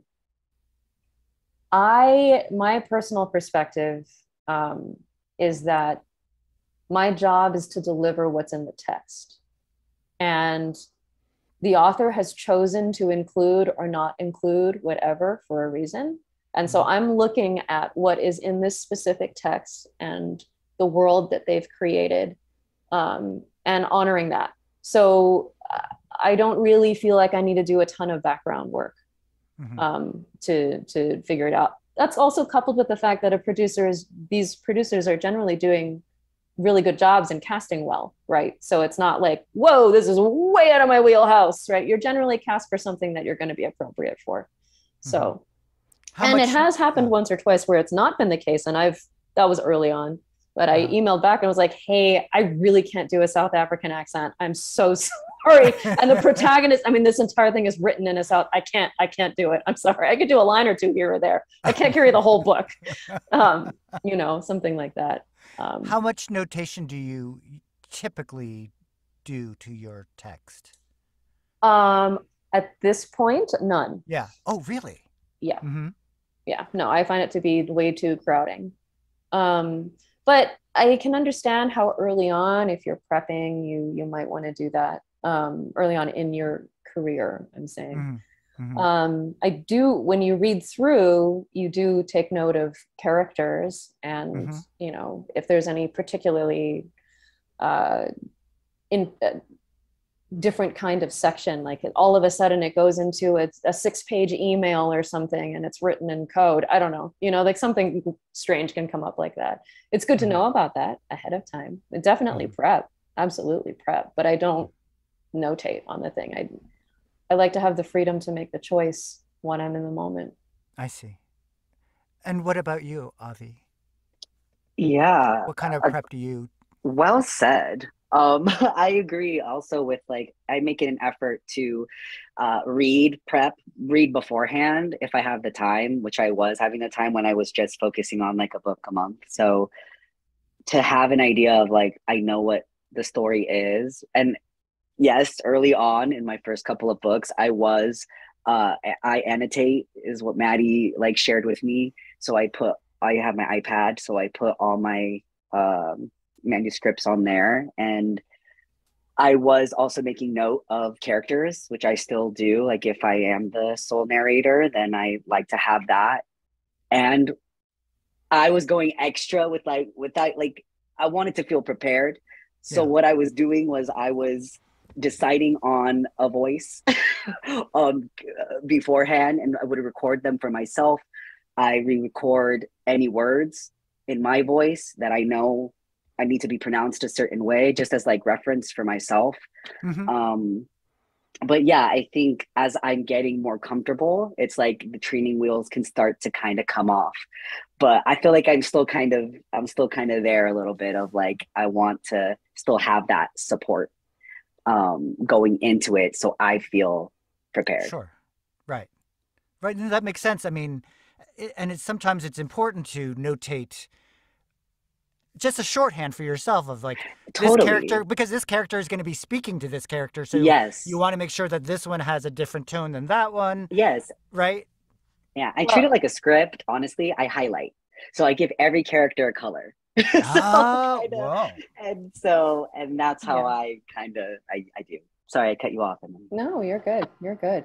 I my personal perspective um, is that my job is to deliver what's in the text, and the author has chosen to include or not include whatever for a reason. And so I'm looking at what is in this specific text and the world that they've created um, and honoring that. So uh, I don't really feel like I need to do a ton of background work Mhm. um, to to figure it out. That's also coupled with the fact that a producer is these producers are generally doing really good jobs and casting well, right? So it's not like, whoa, this is way out of my wheelhouse, right? You're generally cast for something that you're going to be appropriate for. So, How and much- it has happened once or twice where it's not been the case, and I've that was early on. But I emailed back and was like, "Hey, I really can't do a South African accent. I'm so <laughs> sorry." And the <laughs> protagonist, I mean, this entire thing is written in a South. I can't, I can't do it. I'm sorry. I could do a line or two here or there. I can't carry the whole book. <laughs> Um, you know, something like that. Um, How much notation do you typically do to your text? um, at this point, none. Yeah. Oh, really? Yeah. hmm yeah. No i find it to be way too crowding. Um but i can understand how early on if you're prepping you you might want to do that um early on in your career i'm saying. Hmm um i do when you read through you do take note of characters and Mhm. you know if there's any particularly uh in uh, different kind of section like all of a sudden it goes into a, a six page email or something and it's written in code i don't know you know like something strange can come up like that it's good to Mhm. know about that ahead of time definitely prep absolutely prep but i don't notate on the thing i i like to have the freedom to make the choice when i'm in the moment I see. And what about you, Avi? Yeah, What kind of Uh, prep do you? well said. Um, <laughs> I agree also with like I make it an effort to uh, read, prep, read beforehand if I have the time, which I was having the time when I was just focusing on like a book a month. So to have an idea of like I know what the story is and yes, early on in my first couple of books, I was uh, I annotate is what Maddie like shared with me. So I put I have my iPad, so I put all my um, manuscripts on there and I was also making note of characters, which I still do. Like if I am the sole narrator, then I like to have that. And I was going extra with like with that like I wanted to feel prepared. So yeah. what I was doing was I was deciding on a voice <laughs> um beforehand and I would record them for myself. I re-record any words in my voice that I know I need to be pronounced a certain way, just as like reference for myself. Mm-hmm. Um, but yeah, I think as I'm getting more comfortable, it's like the training wheels can start to kind of come off. But I feel like I'm still kind of I'm still kind of there a little bit of like I want to still have that support um, going into it, so I feel prepared. Sure, right, right, and that makes sense. I mean, and it's sometimes it's important to notate just a shorthand for yourself of like totally. this character because this character is going to be speaking to this character so yes. you want to make sure that this one has a different tone than that one yes. right? Yeah i well, treat it like a script honestly i highlight. So i give every character a color. <laughs> So oh, kinda, and so and that's how yeah. i kind of I, I do. Sorry i cut you off no you're good you're good.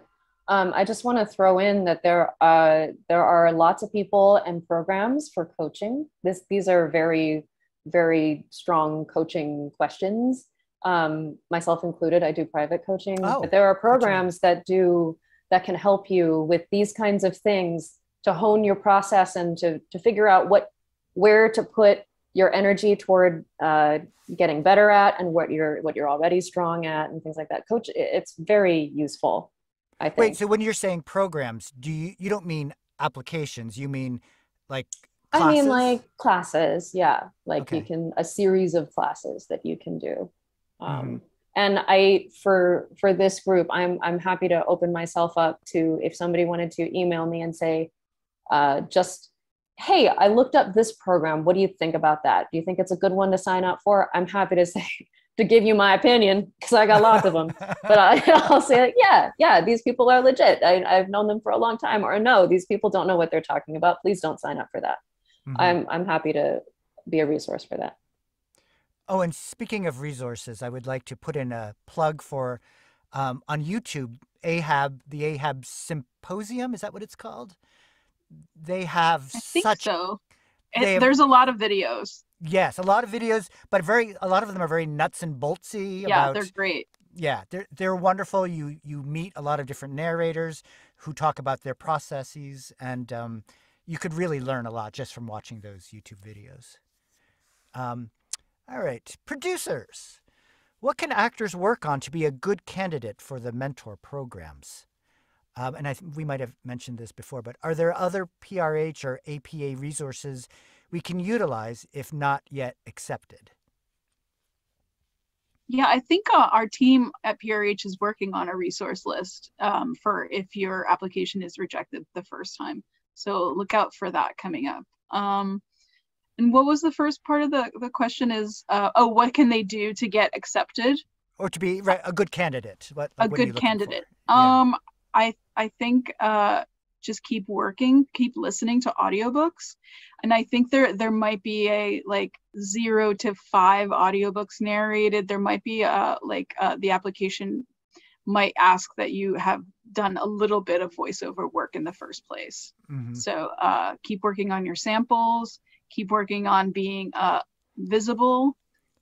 Um, I just want to throw in that there uh, there are lots of people and programs for coaching. This these are very very strong coaching questions, um, myself included. I do private coaching, oh, but there are programs that do that can help you with these kinds of things to hone your process and to to figure out what where to put your energy toward uh, getting better at and what you're what you're already strong at and things like that. Coach, it's very useful. I think. Wait, so when you're saying programs, do you you don't mean applications? You mean like Classes? I mean, like classes, yeah. Like okay. you can a series of classes that you can do. Um, mm-hmm. And I for for this group, I'm I'm happy to open myself up to if somebody wanted to email me and say, uh, just hey, I looked up this program. What do you think about that? Do you think it's a good one to sign up for? I'm happy to <laughs> say to give you my opinion because I got lots of them. <laughs> but I, <laughs> will say, like, yeah, yeah, these people are legit. I, I've known them for a long time. Or no, these people don't know what they're talking about. Please don't sign up for that mm-hmm. I'm I'm happy to be a resource for that. Oh, and speaking of resources, I would like to put in a plug for um, on YouTube Ahab the Ahab Symposium. Is that what it's called? They have I think such. So. It, have, there's a lot of videos. Yes, a lot of videos, but very a lot of them are very nuts and boltsy. Yeah, about, they're great. Yeah, they're they're wonderful. You you meet a lot of different narrators who talk about their processes and um, you could really learn a lot just from watching those YouTube videos. Um, all right, producers. What can actors work on to be a good candidate for the mentor programs? Um, and I think we might have mentioned this before, but are there other PRH or APA resources we can utilize if not yet accepted? Yeah, I think uh, our team at PRH is working on a resource list um, for if your application is rejected the first time. So look out for that coming up. Um, and what was the first part of the, the question is, uh, oh, what can they do to get accepted? Or to be right, a good candidate? What, a what good candidate. Um. I, I think uh, just keep working, keep listening to audiobooks. And I think there there might be a like zero to five audiobooks narrated. There might be uh like uh, the application might ask that you have done a little bit of voiceover work in the first place. Mm-hmm. So uh, keep working on your samples, keep working on being uh, visible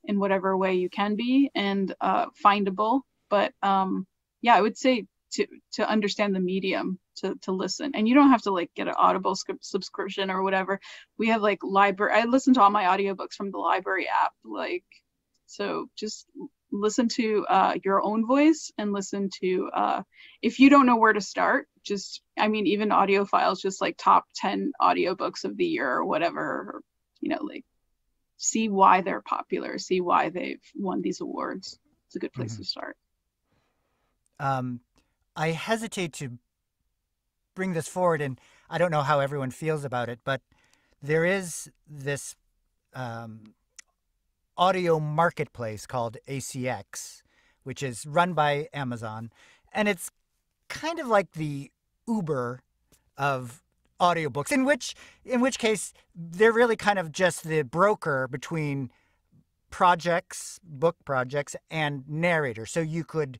in whatever way you can be and uh, findable. But um, yeah, I would say to to understand the medium to to listen, and you don't have to like get an Audible subscription or whatever. We have like library. I listen to all my audiobooks from the library app. Like, so just listen to uh, your own voice and listen to uh, if you don't know where to start just i mean even audio files just like top 10 audiobooks of the year or whatever or, you know like see why they're popular, see why they've won these awards. It's a good place Mhm. to start. Um, I hesitate to bring this forward, and I don't know how everyone feels about it, but there is this um, audio marketplace called ACX, which is run by Amazon, and it's kind of like the Uber of audiobooks in which in which case they're really kind of just the broker between projects book projects and narrator. So you could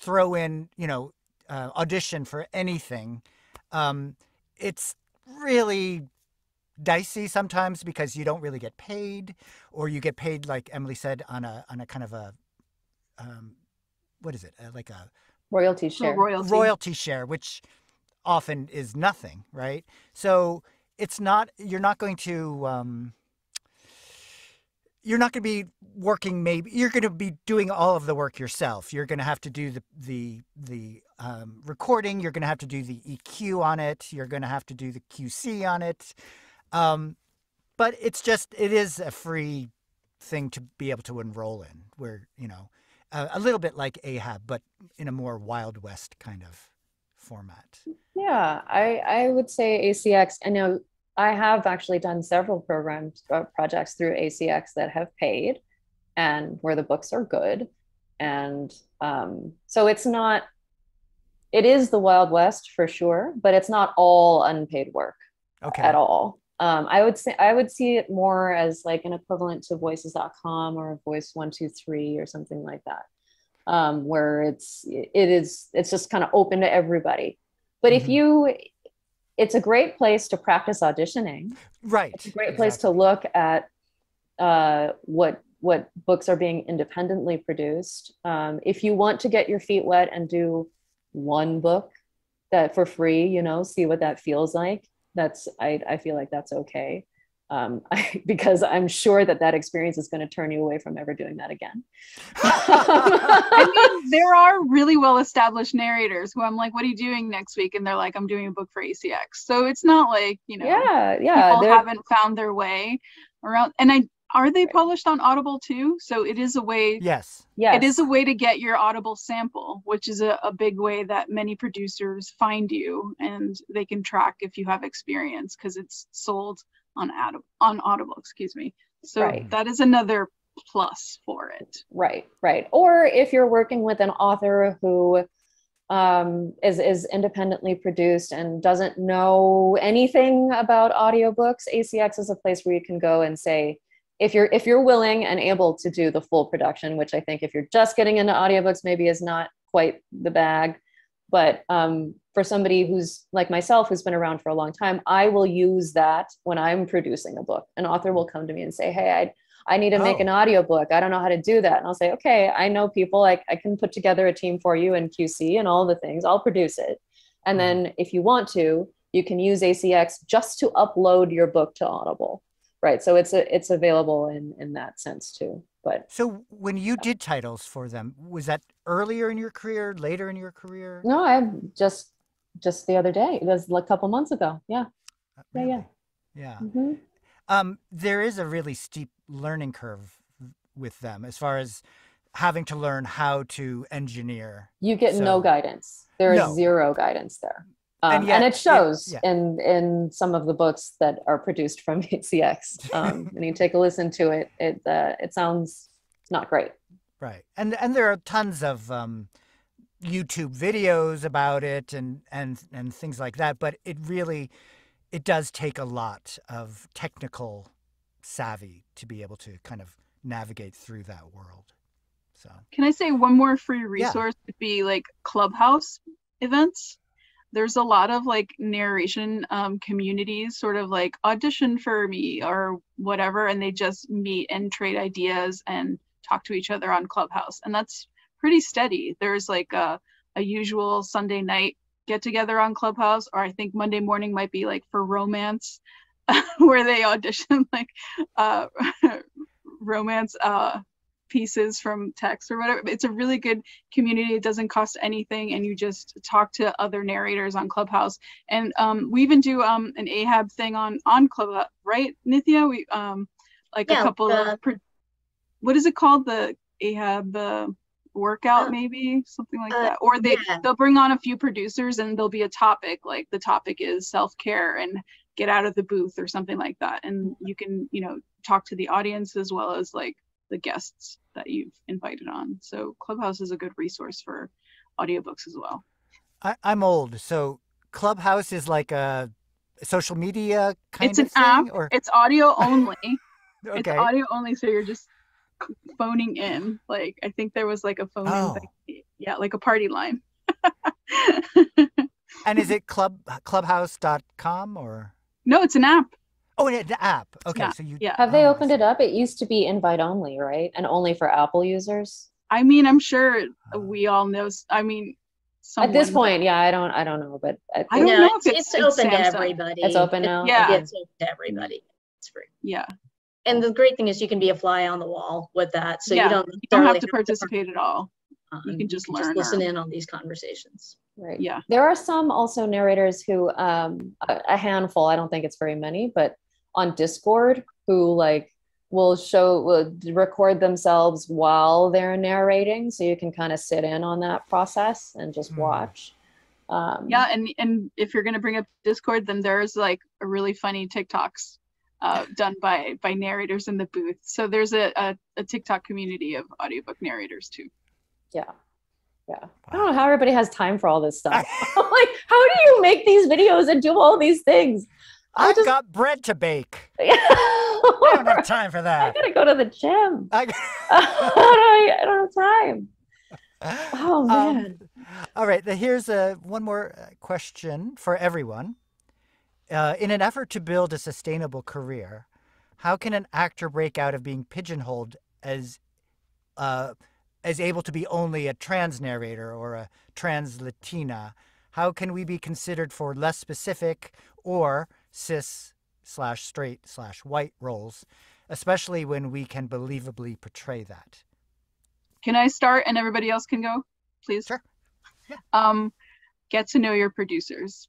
throw in you know uh, audition for anything. Um, it's really dicey sometimes because you don't really get paid or you get paid like emily said on a on a kind of a um, what is it uh, like a Royalty So share. royalty. royalty share, which often is nothing, right? So it's not you're not going to um, you're not going to be working. Maybe you're going to be doing all of the work yourself. You're going to have to do the the the um, recording. You're going to have to do the EQ on it. You're going to have to do the QC on it. Um, but it's just it is a free thing to be able to enroll in. Where you know uh, a little bit like Ahab, but in a more Wild West kind of format. Yeah, I, I would say ACX. I know I have actually done several programs uh, projects through ACX that have paid and where the books are good. And um, so it's not, it is the Wild West for sure, but it's not all unpaid work Okay. at all. Um, I would say I would see it more as like an equivalent to voices.com or voice 123 or something like that. Um, where it's it is it's just kind of open to everybody. But if Mhm. you it's a great place to practice auditioning. Right. It's a great place to look at uh, what what books are being independently produced. Um, if you want to get your feet wet and do one book that for free, you know, see what that feels like. That's I I feel like that's okay. Um, I, <laughs> because I'm sure that that experience is going to turn you away from ever doing that again. <laughs> <laughs> I mean, there are really well established narrators who I'm like, what are you doing next week? And they're like, I'm doing a book for ACX. So it's not like, you know, yeah, yeah. people haven't found their way around. And I are they published on Audible too? So it is a way Yes. yes. it is a way to get your audible sample which is a, a big way that many producers find you and they can track if you have experience because it's sold on Ad- on audible excuse me so Right. that is another plus for it Right, right. Or if you're working with an author who um, is is independently produced and doesn't know anything about audiobooks, ACX is a place where you can go and say, if you're if you're willing and able to do the full production, which I think if you're just getting into audiobooks, maybe is not quite the bag. But um, for somebody who's like myself, who's been around for a long time, I will use that when I'm producing a book. An author will come to me and say, "Hey, I I need to make Oh. an audiobook. I don't know how to do that. And I'll say, okay, I know people. Like I can put together a team for you and QC and all the things. I'll produce it. And then if you want to, you can use ACX just to upload your book to Audible. Right. So it's a, it's available in in that sense too. But So when you did titles for them, was that earlier in your career, later in your career? no, I just just the other day. It was like a couple months ago. Yeah. Uh, yeah, yeah. really? Yeah. Mhm. Um, there is a really steep learning curve with them as far as having to learn how to engineer. You get So- no guidance. There is No. zero guidance there. And Um, and, yet it it- shows yeah. in in some of the books that are produced from <laughs> ACX. Um, <laughs> when you take a listen to it, it uh, it sounds not great. Right. And and there are tons of um, YouTube videos about it and and and things like that, but it really it does take a lot of technical savvy to be able to kind of navigate through that world. So can i say one more free resource would be like clubhouse events there's a lot of like narration um, communities sort of like audition for me or whatever and they just meet and trade ideas and talk to each other on clubhouse and that's pretty steady. There's like a, a usual sunday night get together on clubhouse or i think monday morning might be like for romance <laughs> where they audition <laughs> like uh <laughs> romance uh pieces from text or whatever. It's a really good community. It doesn't cost anything, and you just talk to other narrators on Clubhouse. And um, we even do um, an Ahab thing on on Clubhouse, right, Nithya? We um, like Yeah, a couple the- of what is it called the ahab uh, workout Uh, maybe something like uh, that or they yeah. they'll bring on a few producers and there'll be a topic like the topic is self-care and get out of the booth or something like that and you can you know talk to the audience as well as like the guests that you've invited on. So clubhouse is a good resource for audiobooks as well. I, I'm old, so Clubhouse is like a social media kind it's of an thing, app. or it's audio only. <laughs> Okay. it's audio only so you're just phoning in. Like i think there was like a phone Oh. like, yeah like a party line. And is it club clubhouse.com or? No it's an app oh, and the app? Okay, app, so you yeah. Have they oh, I opened it up? It used to be invite only, right? And only for Apple users. i mean i'm sure Oh. we all know I mean At this point, yeah, I don't, I don't know, but I I don't no, know it's, if it's, it's- it's open to everybody. It's open It- now? Yeah. It's open to everybody. It's free. yeah And the great thing is you can be a fly on the wall with that. So Yeah, you don't you don't have necessarily to participate at all um, you can just learn listen or- in on these conversations. Right. Yeah. There are some also narrators who, um, a, a handful, I don't think it's very many, but on Discord who like will show, will record themselves while they're narrating. So you can kind of sit in on that process and just Hmm. watch. Um, yeah and and if you're going to bring up discord then there's like a really funny tiktoks uh, done by by narrators in the booth so there's a, a, a tiktok community of audiobook narrators too Yeah. Yeah. I don't know how everybody has time for all this stuff. <laughs> <laughs> Like, how do you make these videos and do all these things? I I've just got bread to bake. <laughs> I don't have time for that. <laughs> I gotta go to the gym. <laughs> I, I don't have time. Oh Um, man. all right, here's a, one more uh, question for everyone. Uh, in an effort to build a sustainable career, how can an actor break out of being pigeonholed as uh, as able to be only a trans narrator or a trans Latina? How can we be considered for less specific or cis slash straight slash white roles, especially when we can believably portray that? can i start and everybody else can go please Sure. Yeah. um get to know your producers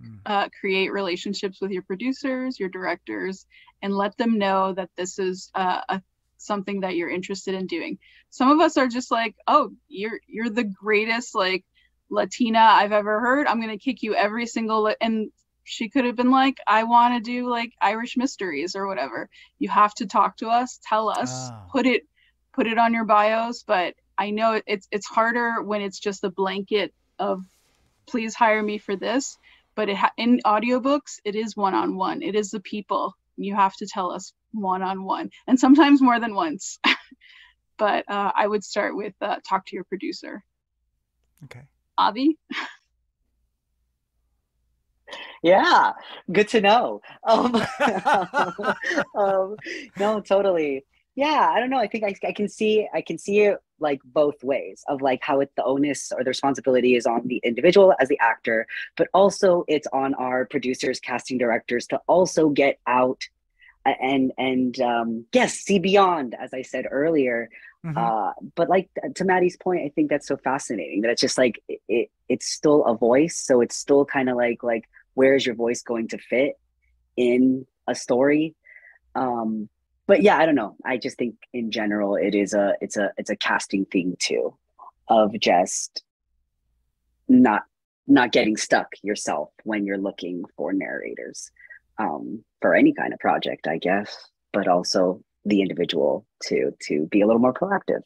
Hmm. uh, create relationships with your producers your directors and let them know that this is uh, a, something that you're interested in doing some of us are just like oh you're you're the greatest like latina i've ever heard i'm going to kick you every single and she could have been like i want to do like irish mysteries or whatever. You have to talk to us tell us Ah. put it put it on your bios. But i know it's it's harder when it's just a blanket of please hire me for this. But it ha- in audiobooks it is one-on-one. It is the people. You have to tell us one-on-one and sometimes more than once. <laughs> But uh, i would start with uh, talk to your producer. Okay. avi <laughs> Yeah, good to know. <laughs> Um, <laughs> um, no, totally. Yeah, I don't know. I think I, I can see I can see it like both ways of like how it the onus or the responsibility is on the individual as the actor, but also it's on our producers, casting directors to also get out and and um, yes, see beyond, as I said earlier. Mhm. Uh, but like to Maddie's point, I think that's so fascinating that it's just like it, it it's still a voice, so it's still kind of like like where is your voice going to fit in a story? Um, but yeah, I don't know. I just think in general, it is a it's a it's a casting thing too, of just not not getting stuck yourself when you're looking for narrators um, for any kind of project, I guess, but also the individual to to be a little more proactive.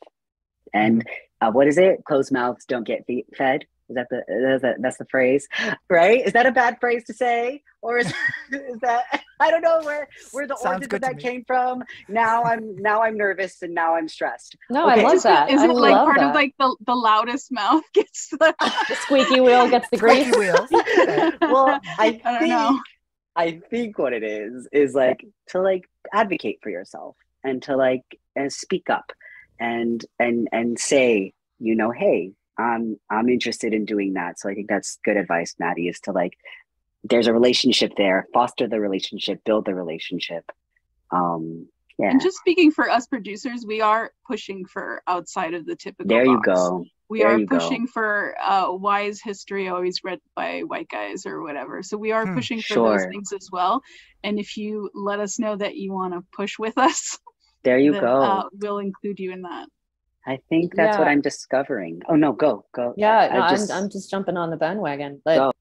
And uh, what is it? Closed mouths don't get fed. Is that the is that, that's the phrase, right? Is that a bad phrase to say, or is <laughs> is that I don't know where where the Sounds origins good of that me. came from. Now I'm now I'm nervous and now I'm stressed. No, Okay. I love is that. I it like part that. of like the, the loudest mouth <laughs> gets the <laughs> the squeaky wheel gets the grease? wheel. well, I, I think, know. I think what it is is like to like advocate for yourself and to like and speak up and and and say, you know, hey, I'm I'm interested in doing that. So I think that's good advice, Maddie, is to like there's a relationship there, foster the relationship, build the relationship. Um yeah. And just speaking for us producers, we are pushing for outside of the typical. There you box. go. we There are you go. pushing for uh, is history always read by white guys or whatever. So we are Hmm, pushing for those things as well. And if you let us know that you want to push with us, There you then, go. Uh, we'll include you in that. I think that's what I'm discovering. Oh no, go go. Yeah, no, just- am I'm just jumping on the bandwagon. But Go.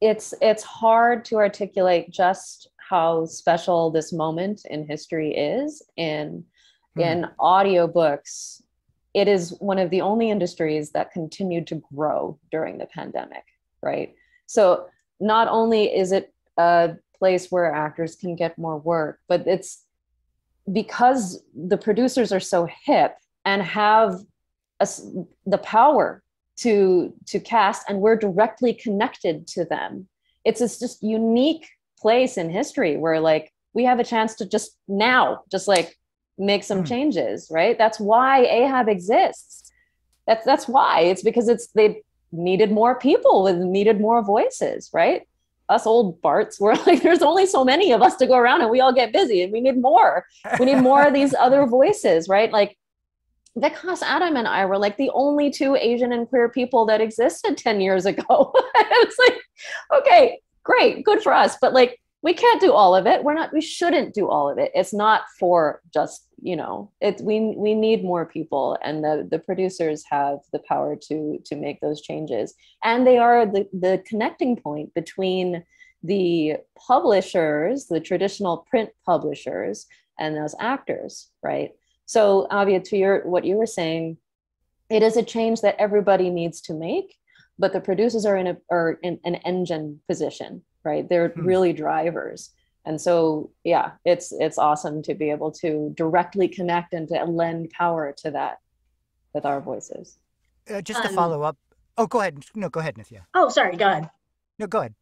it's it's hard to articulate just how special this moment in history is. In Hmm. in audiobooks, it is one of the only industries that continued to grow during the pandemic, right? So not only is it a place where actors can get more work, but it's because the producers are so hip and have a the power to to cast and we're directly connected to them. It's this just unique place in history where like we have a chance to just now just like make some Hmm. changes right? That's why ahab exists. That's that's why. It's because it's they needed more people and needed more voices right? Us old barts <laughs> we're like there's only so many of us to go around and we all get busy and we need more. We need more of these <laughs> other voices right? Like Vikas Adam and I were like the only two Asian and queer people that existed 10 years ago. <laughs> it's like, okay, great, good for us. But like, we can't do all of it. We're not, we shouldn't do all of it. It's not for just, you know, it's, we, we need more people and the, the producers have the power to, to make those changes. And they are the, the connecting point between the publishers, the traditional print publishers and those actors, right? So, Avia, to your what you were saying, it is a change that everybody needs to make, but the producers are in a are in an engine position, right? They're Hmm. really drivers. And so, yeah, it's it's awesome to be able to directly connect and to lend power to that with our voices. Uh, just to Um, follow up. Oh, go ahead. No, go ahead, Nithya. Oh, sorry, go ahead. No, go ahead.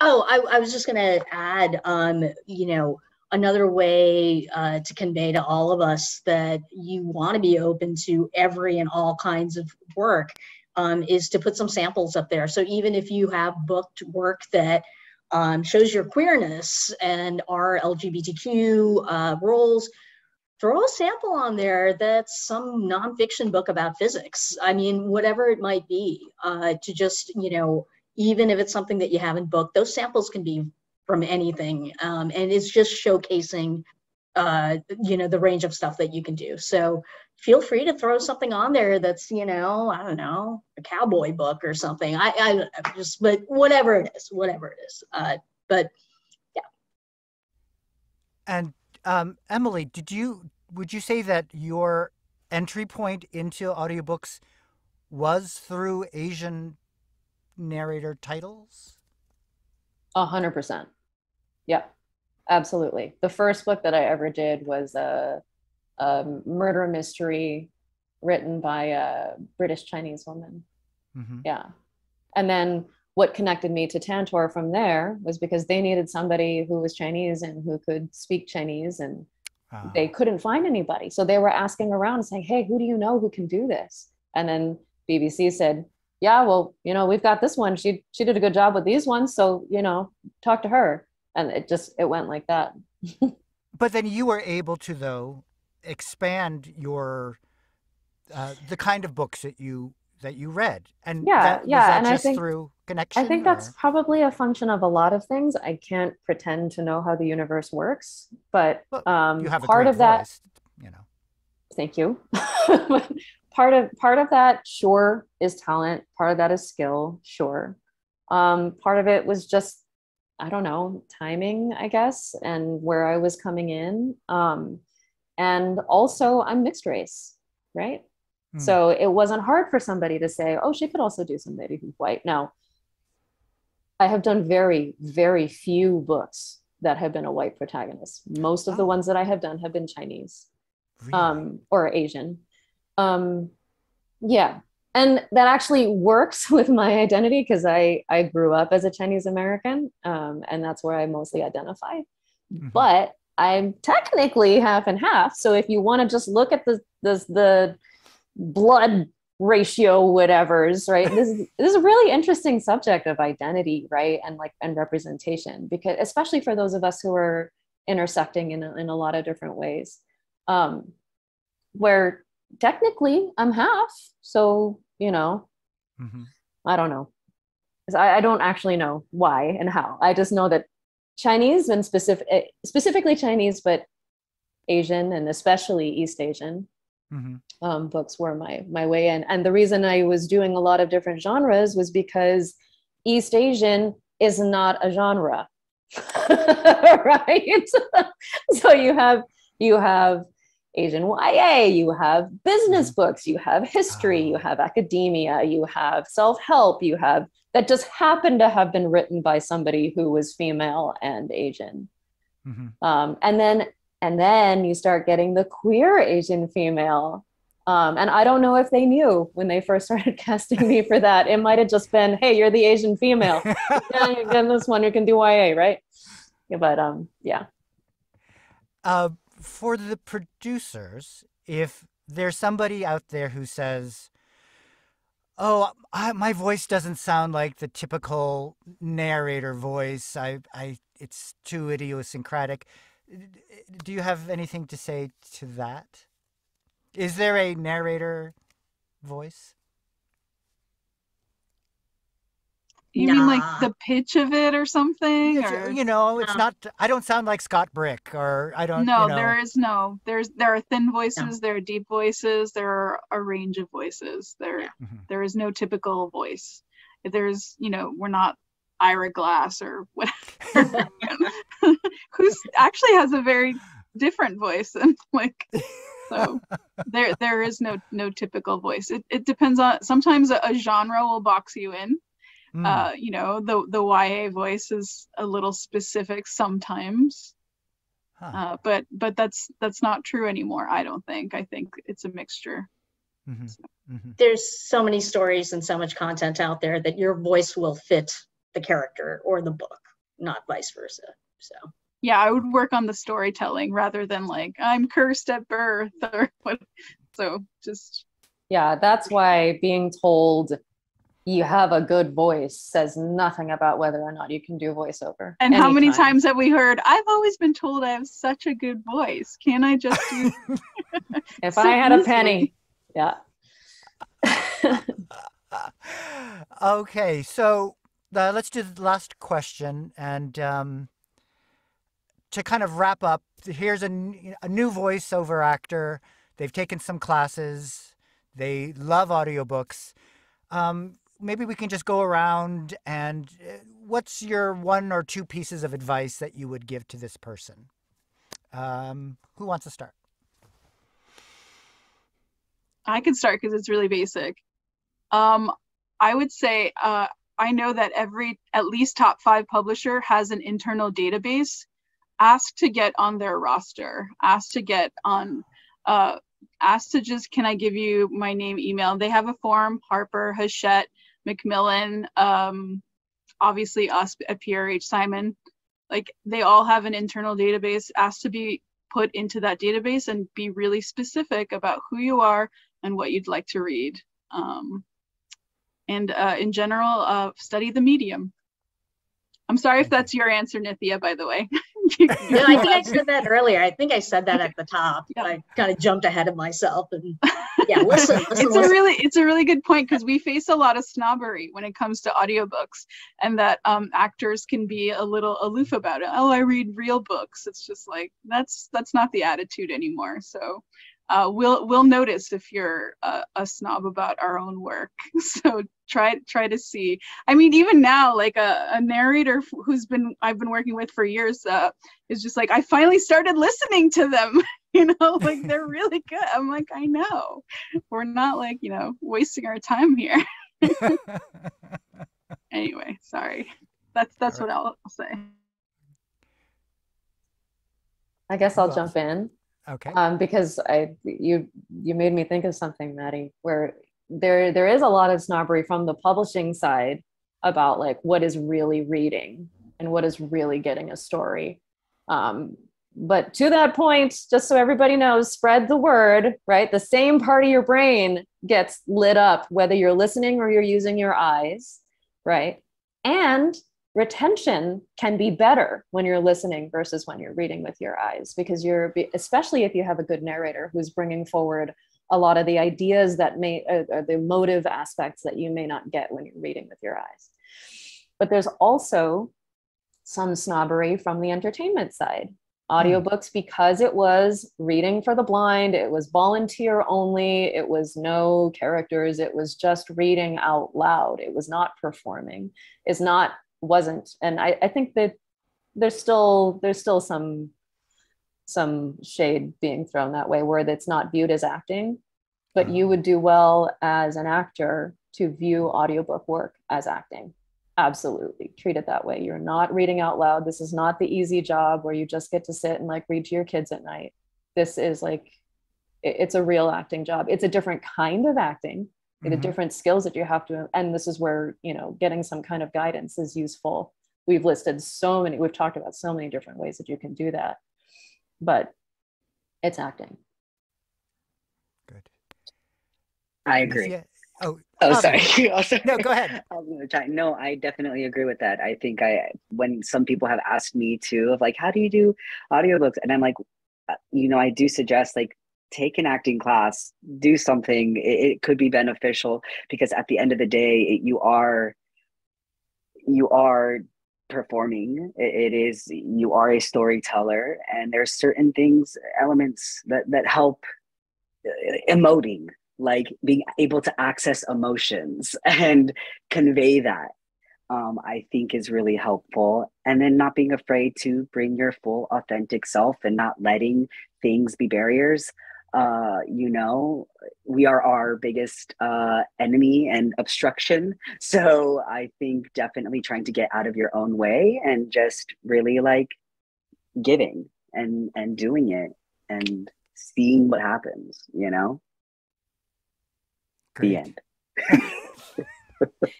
Oh, I, I was just going to add, um, you know, another way uh, to convey to all of us that you want to be open to every and all kinds of work um, is to put some samples up there. So even if you have booked work that um, shows your queerness and our LGBTQ uh, roles, throw a sample on there that's some nonfiction book about physics. I mean, whatever it might be, uh, to just, you know, even if it's something that you haven't booked, those samples can be from anything. Um, and it's just showcasing, uh, you know, the range of stuff that you can do. So feel free to throw something on there that's, you know, I don't know, a cowboy book or something. I, I just, but whatever it is, whatever it is. Uh, but yeah. And um, Emily, did you would you say that your entry point into audiobooks was through Asian narrator titles? A hundred percent. Yeah, absolutely. The first book that I ever did was a, a murder mystery written by a British Chinese woman. hmm Yeah. And then what connected me to Tantor from there was because they needed somebody who was Chinese and who could speak Chinese and Ah. they couldn't find anybody. So they were asking around saying, Hey, who do you know who can do this? And then BBC said, Yeah, well, you know, we've got this one. She she did a good job with these ones. So, you know, talk to her. And it just it went like that. <laughs> But then you were able to though expand your uh, the kind of books that you that you read, and Yeah, that, yeah, and I think- through connection. I think that's probably a function of a lot of things. I can't pretend to know how the universe works, but Well, um, you have a part of that you know. thank you <laughs> part of part of that sure is talent part of that is skill sure um part of it was just i don't know timing i guess and where i was coming in um and also i'm mixed race right Hmm. so it wasn't hard for somebody to say oh she could also do somebody who's white now i have done very very few books that have been a white protagonist most of the Oh. ones that i have done have been chinese Really? um, or Asian. Um, yeah, and that actually works <laughs> with my identity because I I grew up as a Chinese American, um, and that's where I mostly identify. Mhm. But I'm technically half and half. So if you want to just look at the the the blood ratio whatever's right this is this is a really interesting subject of identity right and like and representation because especially for those of us who are intersecting in a, in a lot of different ways um, where technically I'm half. So you know Mhm. i don't know. I, I don't actually know why and how i just know that chinese and specific eh, specifically chinese but asian and especially east asian Mhm. um, books were my my way in. And the reason I was doing a lot of different genres was because East Asian is not a genre, <laughs> right? <laughs> so you have you have Asian YA, you have business books, you have history, you Oh. have academia, you have self help, you have that just happen to have been written by somebody who was female and Asian. Mhm. um, and then and then you start getting the queer asian female. Um, and i don't know if they knew when they first <laughs> started casting me for that. It might have just been hey you're the asian female. <laughs> Get this one you can do ya right? Yeah, but um yeah. Uh, for the producers, if there's somebody out there who says, "Oh, I, my voice doesn't sound like the typical narrator voice. I, I, it's too idiosyncratic." Do you have anything to say to that? Is there a narrator voice? You mean like the pitch of it or something? Or... you know, it's No. not. I don't sound like Scott Brick, or I don't. no, you know, there is no. There's there are thin voices, there are deep voices, there are a range of voices. There Mhm. there is no typical voice. There's you know we're not Ira Glass or whatever, <laughs> who's actually has a very different voice and like so there there is no no typical voice. It it depends on sometimes a, a genre will box you in. Mm. Uh, you know the the YA voice is a little specific sometimes Huh. uh, but but that's that's not true anymore i don't think i think it's a mixture Mhm. Mhm. There's so many stories and so much content out there that your voice will fit the character or the book, not vice versa. So yeah i would work on the storytelling rather than like i'm cursed at birth <laughs> or what so just yeah that's why being told you have a good voice says nothing about whether or not you can do voiceover and how many times have we heard i've always been told i have such a good voice can i just do <laughs> if so i had a penny yeah <laughs> okay, so uh, let's do the last question, and um, to kind of wrap up, here's a, a new voiceover actor. They've taken some classes. They love audiobooks. Um, maybe we can just go around and uh, what's your one or two pieces of advice that you would give to this person? Um, who wants to start? I can start because it's really basic. Um, I would say uh, I know that every at least top five publisher has an internal database. Ask to get on their roster. Ask to get on. Uh, ask to just can I give you my name, email? They have a form. Harper, Hachette, Macmillan, um, obviously us at PRH, Simon. Like they all have an internal database. Ask to be put into that database and be really specific about who you are and what you'd like to read. Um, and uh, in general, uh, study the medium. I'm sorry if that's your answer, Nithya, by the way. <laughs> <laughs> no, I think I said that earlier. I think I said that at the top. Yeah. I kind of jumped ahead of myself and <laughs> yeah, listen, listen, it's a listen. really it's a really good point because we face a lot of snobbery when it comes to audiobooks and that um, actors can be a little aloof about it oh i read real books it's just like that's that's not the attitude anymore so uh, we'll we'll notice if you're a, a snob about our own work. <laughs> So try try to see. I mean even now like a, a narrator who's been i've been working with for years uh, is just like i finally started listening to them. <laughs> You know <laughs> like they're really good. I'm like i know. We're not like you know wasting our time here. Anyway sorry. That's that's All what I'll, I'll say. I guess i'll jump in okay. um, because I you you made me think of something, Maddie, where there there is a lot of snobbery from the publishing side about like what is really reading and what is really getting a story. Um, but to that point, just so everybody knows, spread the word, right? The same part of your brain gets lit up whether you're listening or you're using your eyes, right? And retention can be better when you're listening versus when you're reading with your eyes because you're especially if you have a good narrator who's bringing forward a lot of the ideas that may uh, or the motive aspects that you may not get when you're reading with your eyes. But there's also some snobbery from the entertainment side. Audiobooks because it was reading for the blind it was volunteer only it was no characters it was just reading out loud it was not performing is not wasn't. And I, I think that there's still there's still some some shade being thrown that way where it's not viewed as acting but you mm-hmm. would do well as an actor to view audiobook work as acting. Absolutely. Treat it that way. You're not reading out loud. This is not the easy job where you just get to sit and like read to your kids at night. This is like it's a real acting job. It's a different kind of acting mm-hmm. the different skills that you have to and this is where you know getting some kind of guidance is useful we've listed so many we've talked about so many different ways that you can do that but it's acting good i agree Oh, oh, sorry. <laughs> oh, sorry. No, go ahead. <laughs> I was gonna try. No, I definitely agree with that. I think I when some people have asked me too of like, how do you do audiobooks? And I'm like, uh, you know, I do suggest like take an acting class, do something. It, it could be beneficial because at the end of the day, it, you are you are performing it, is you are a storyteller and there's certain things elements that that help uh, emoting like being able to access emotions <laughs> and convey that um, i think is really helpful and then not being afraid to bring your full authentic self and not letting things be barriers uh, you know we are our biggest uh, enemy and obstruction so i think definitely trying to get out of your own way and just really like giving and and doing it and seeing what happens you know Great. the end.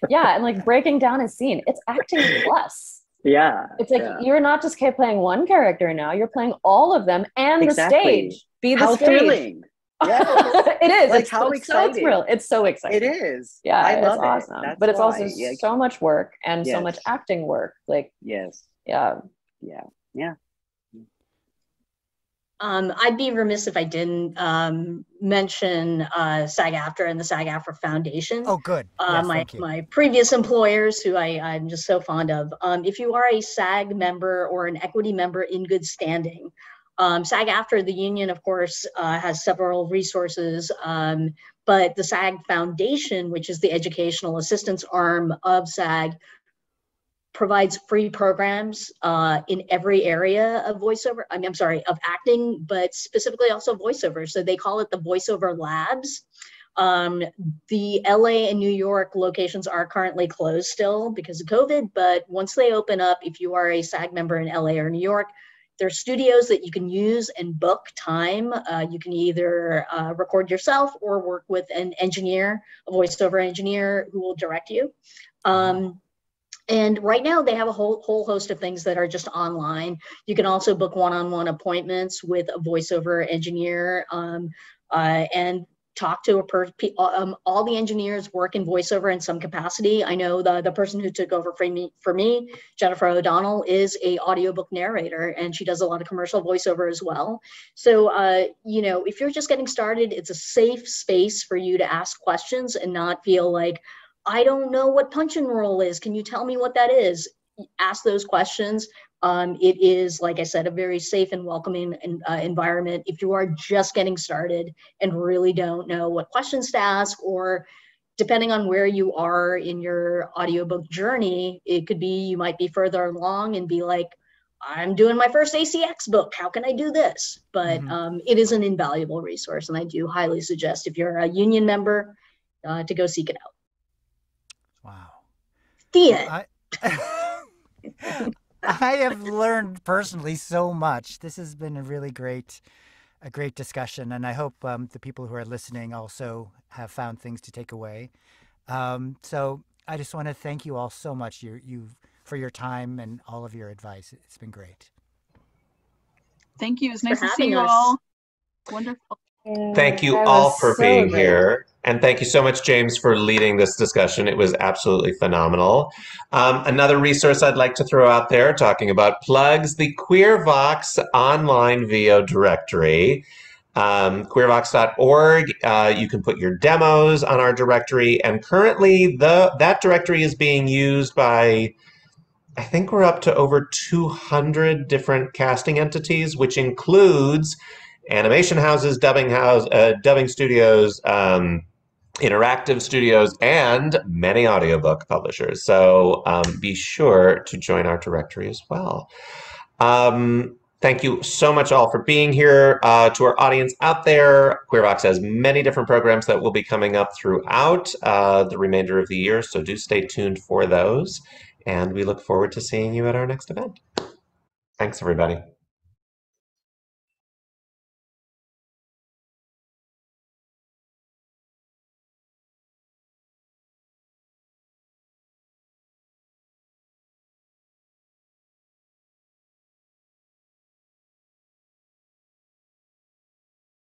yeah, and like breaking down a scene, it's acting plus. Yeah. It's like yeah. you're not just playing one character now, you're playing all of them and exactly. the stage. Be the how stage. thrilling. <laughs> Yes. it is. Like it's how so, exciting. So thrill. It's so exciting. It is. Yeah, I it's love it. awesome. That's but it's why. also Yeah. so much work and so much acting work. Like, Yes. yeah. Yeah. Yeah. Um, I'd be remiss if I didn't um, mention uh, SAG-AFTRA and the SAG-AFTRA Foundation. Oh, good. Uh, Yes, my my previous employers, who I, I'm just so fond of. Um, if you are a SAG member or an equity member in good standing, um, SAG-AFTRA the union, of course, uh, has several resources, um, but the SAG Foundation, which is the educational assistance arm of SAG, provides free programs uh, in every area of voiceover. I mean, I'm sorry, of acting, but specifically also voiceover. So they call it the voiceover labs. Um, the LA and New York locations are currently closed still because of COVID, but once they open up, if you are a SAG member in LA or New York, there are studios that you can use and book time. Uh, you can either uh, record yourself or work with an engineer, a voiceover engineer who will direct you. Um, and right now they have a whole whole host of things that are just online. You can also book one-on-one appointments with a voiceover engineer um, uh, and talk to a person. Um, all the engineers work in voiceover in some capacity. I know the the person who took over for me for me, Jennifer O'Donnell, is a audiobook narrator and she does a lot of commercial voiceover as well. So uh, you know, if you're just getting started, it's a safe space for you to ask questions and not feel like I don't know what punch and roll is. Can you tell me what that is? Ask those questions. Um, it is, like I said, a very safe and welcoming uh, environment. If you are just getting started and really don't know what questions to ask, or depending on where you are in your audiobook journey, it could be you might be further along and be like, I'm doing my first ACX book. How can I do this? But Mhm. um, it is an invaluable resource, and I do highly suggest if you're a union member uh, to go seek it out. Wow. The end. I, <laughs> <laughs> <laughs> I have learned personally so much. This has been a really great, a great discussion, and I hope um, the people who are listening also have found things to take away. Um, so I just want to thank you all so much. You, you for your time and all of your advice. It's been great. Thank you. It's for nice to see having you us. all. Wonderful. Thank you all for so being great. here. And thank you so much, James, for leading this discussion. It was absolutely phenomenal. Um, another resource I'd like to throw out there, talking about plugs, the QueerVox online VO directory. um, queervox.org. Uh, you can put your demos on our directory, and currently the that directory is being used by I think we're up to over 200 different casting entities, which includes animation houses, dubbing house, uh, dubbing studios, um, interactive studios, and many audiobook publishers. So um, be sure to join our directory as well. Um, thank you so much all for being here. Uh, to our audience out there, Queervox has many different programs that will be coming up throughout uh, the remainder of the year, so do stay tuned for those. And we look forward to seeing you at our next event. Thanks, everybody.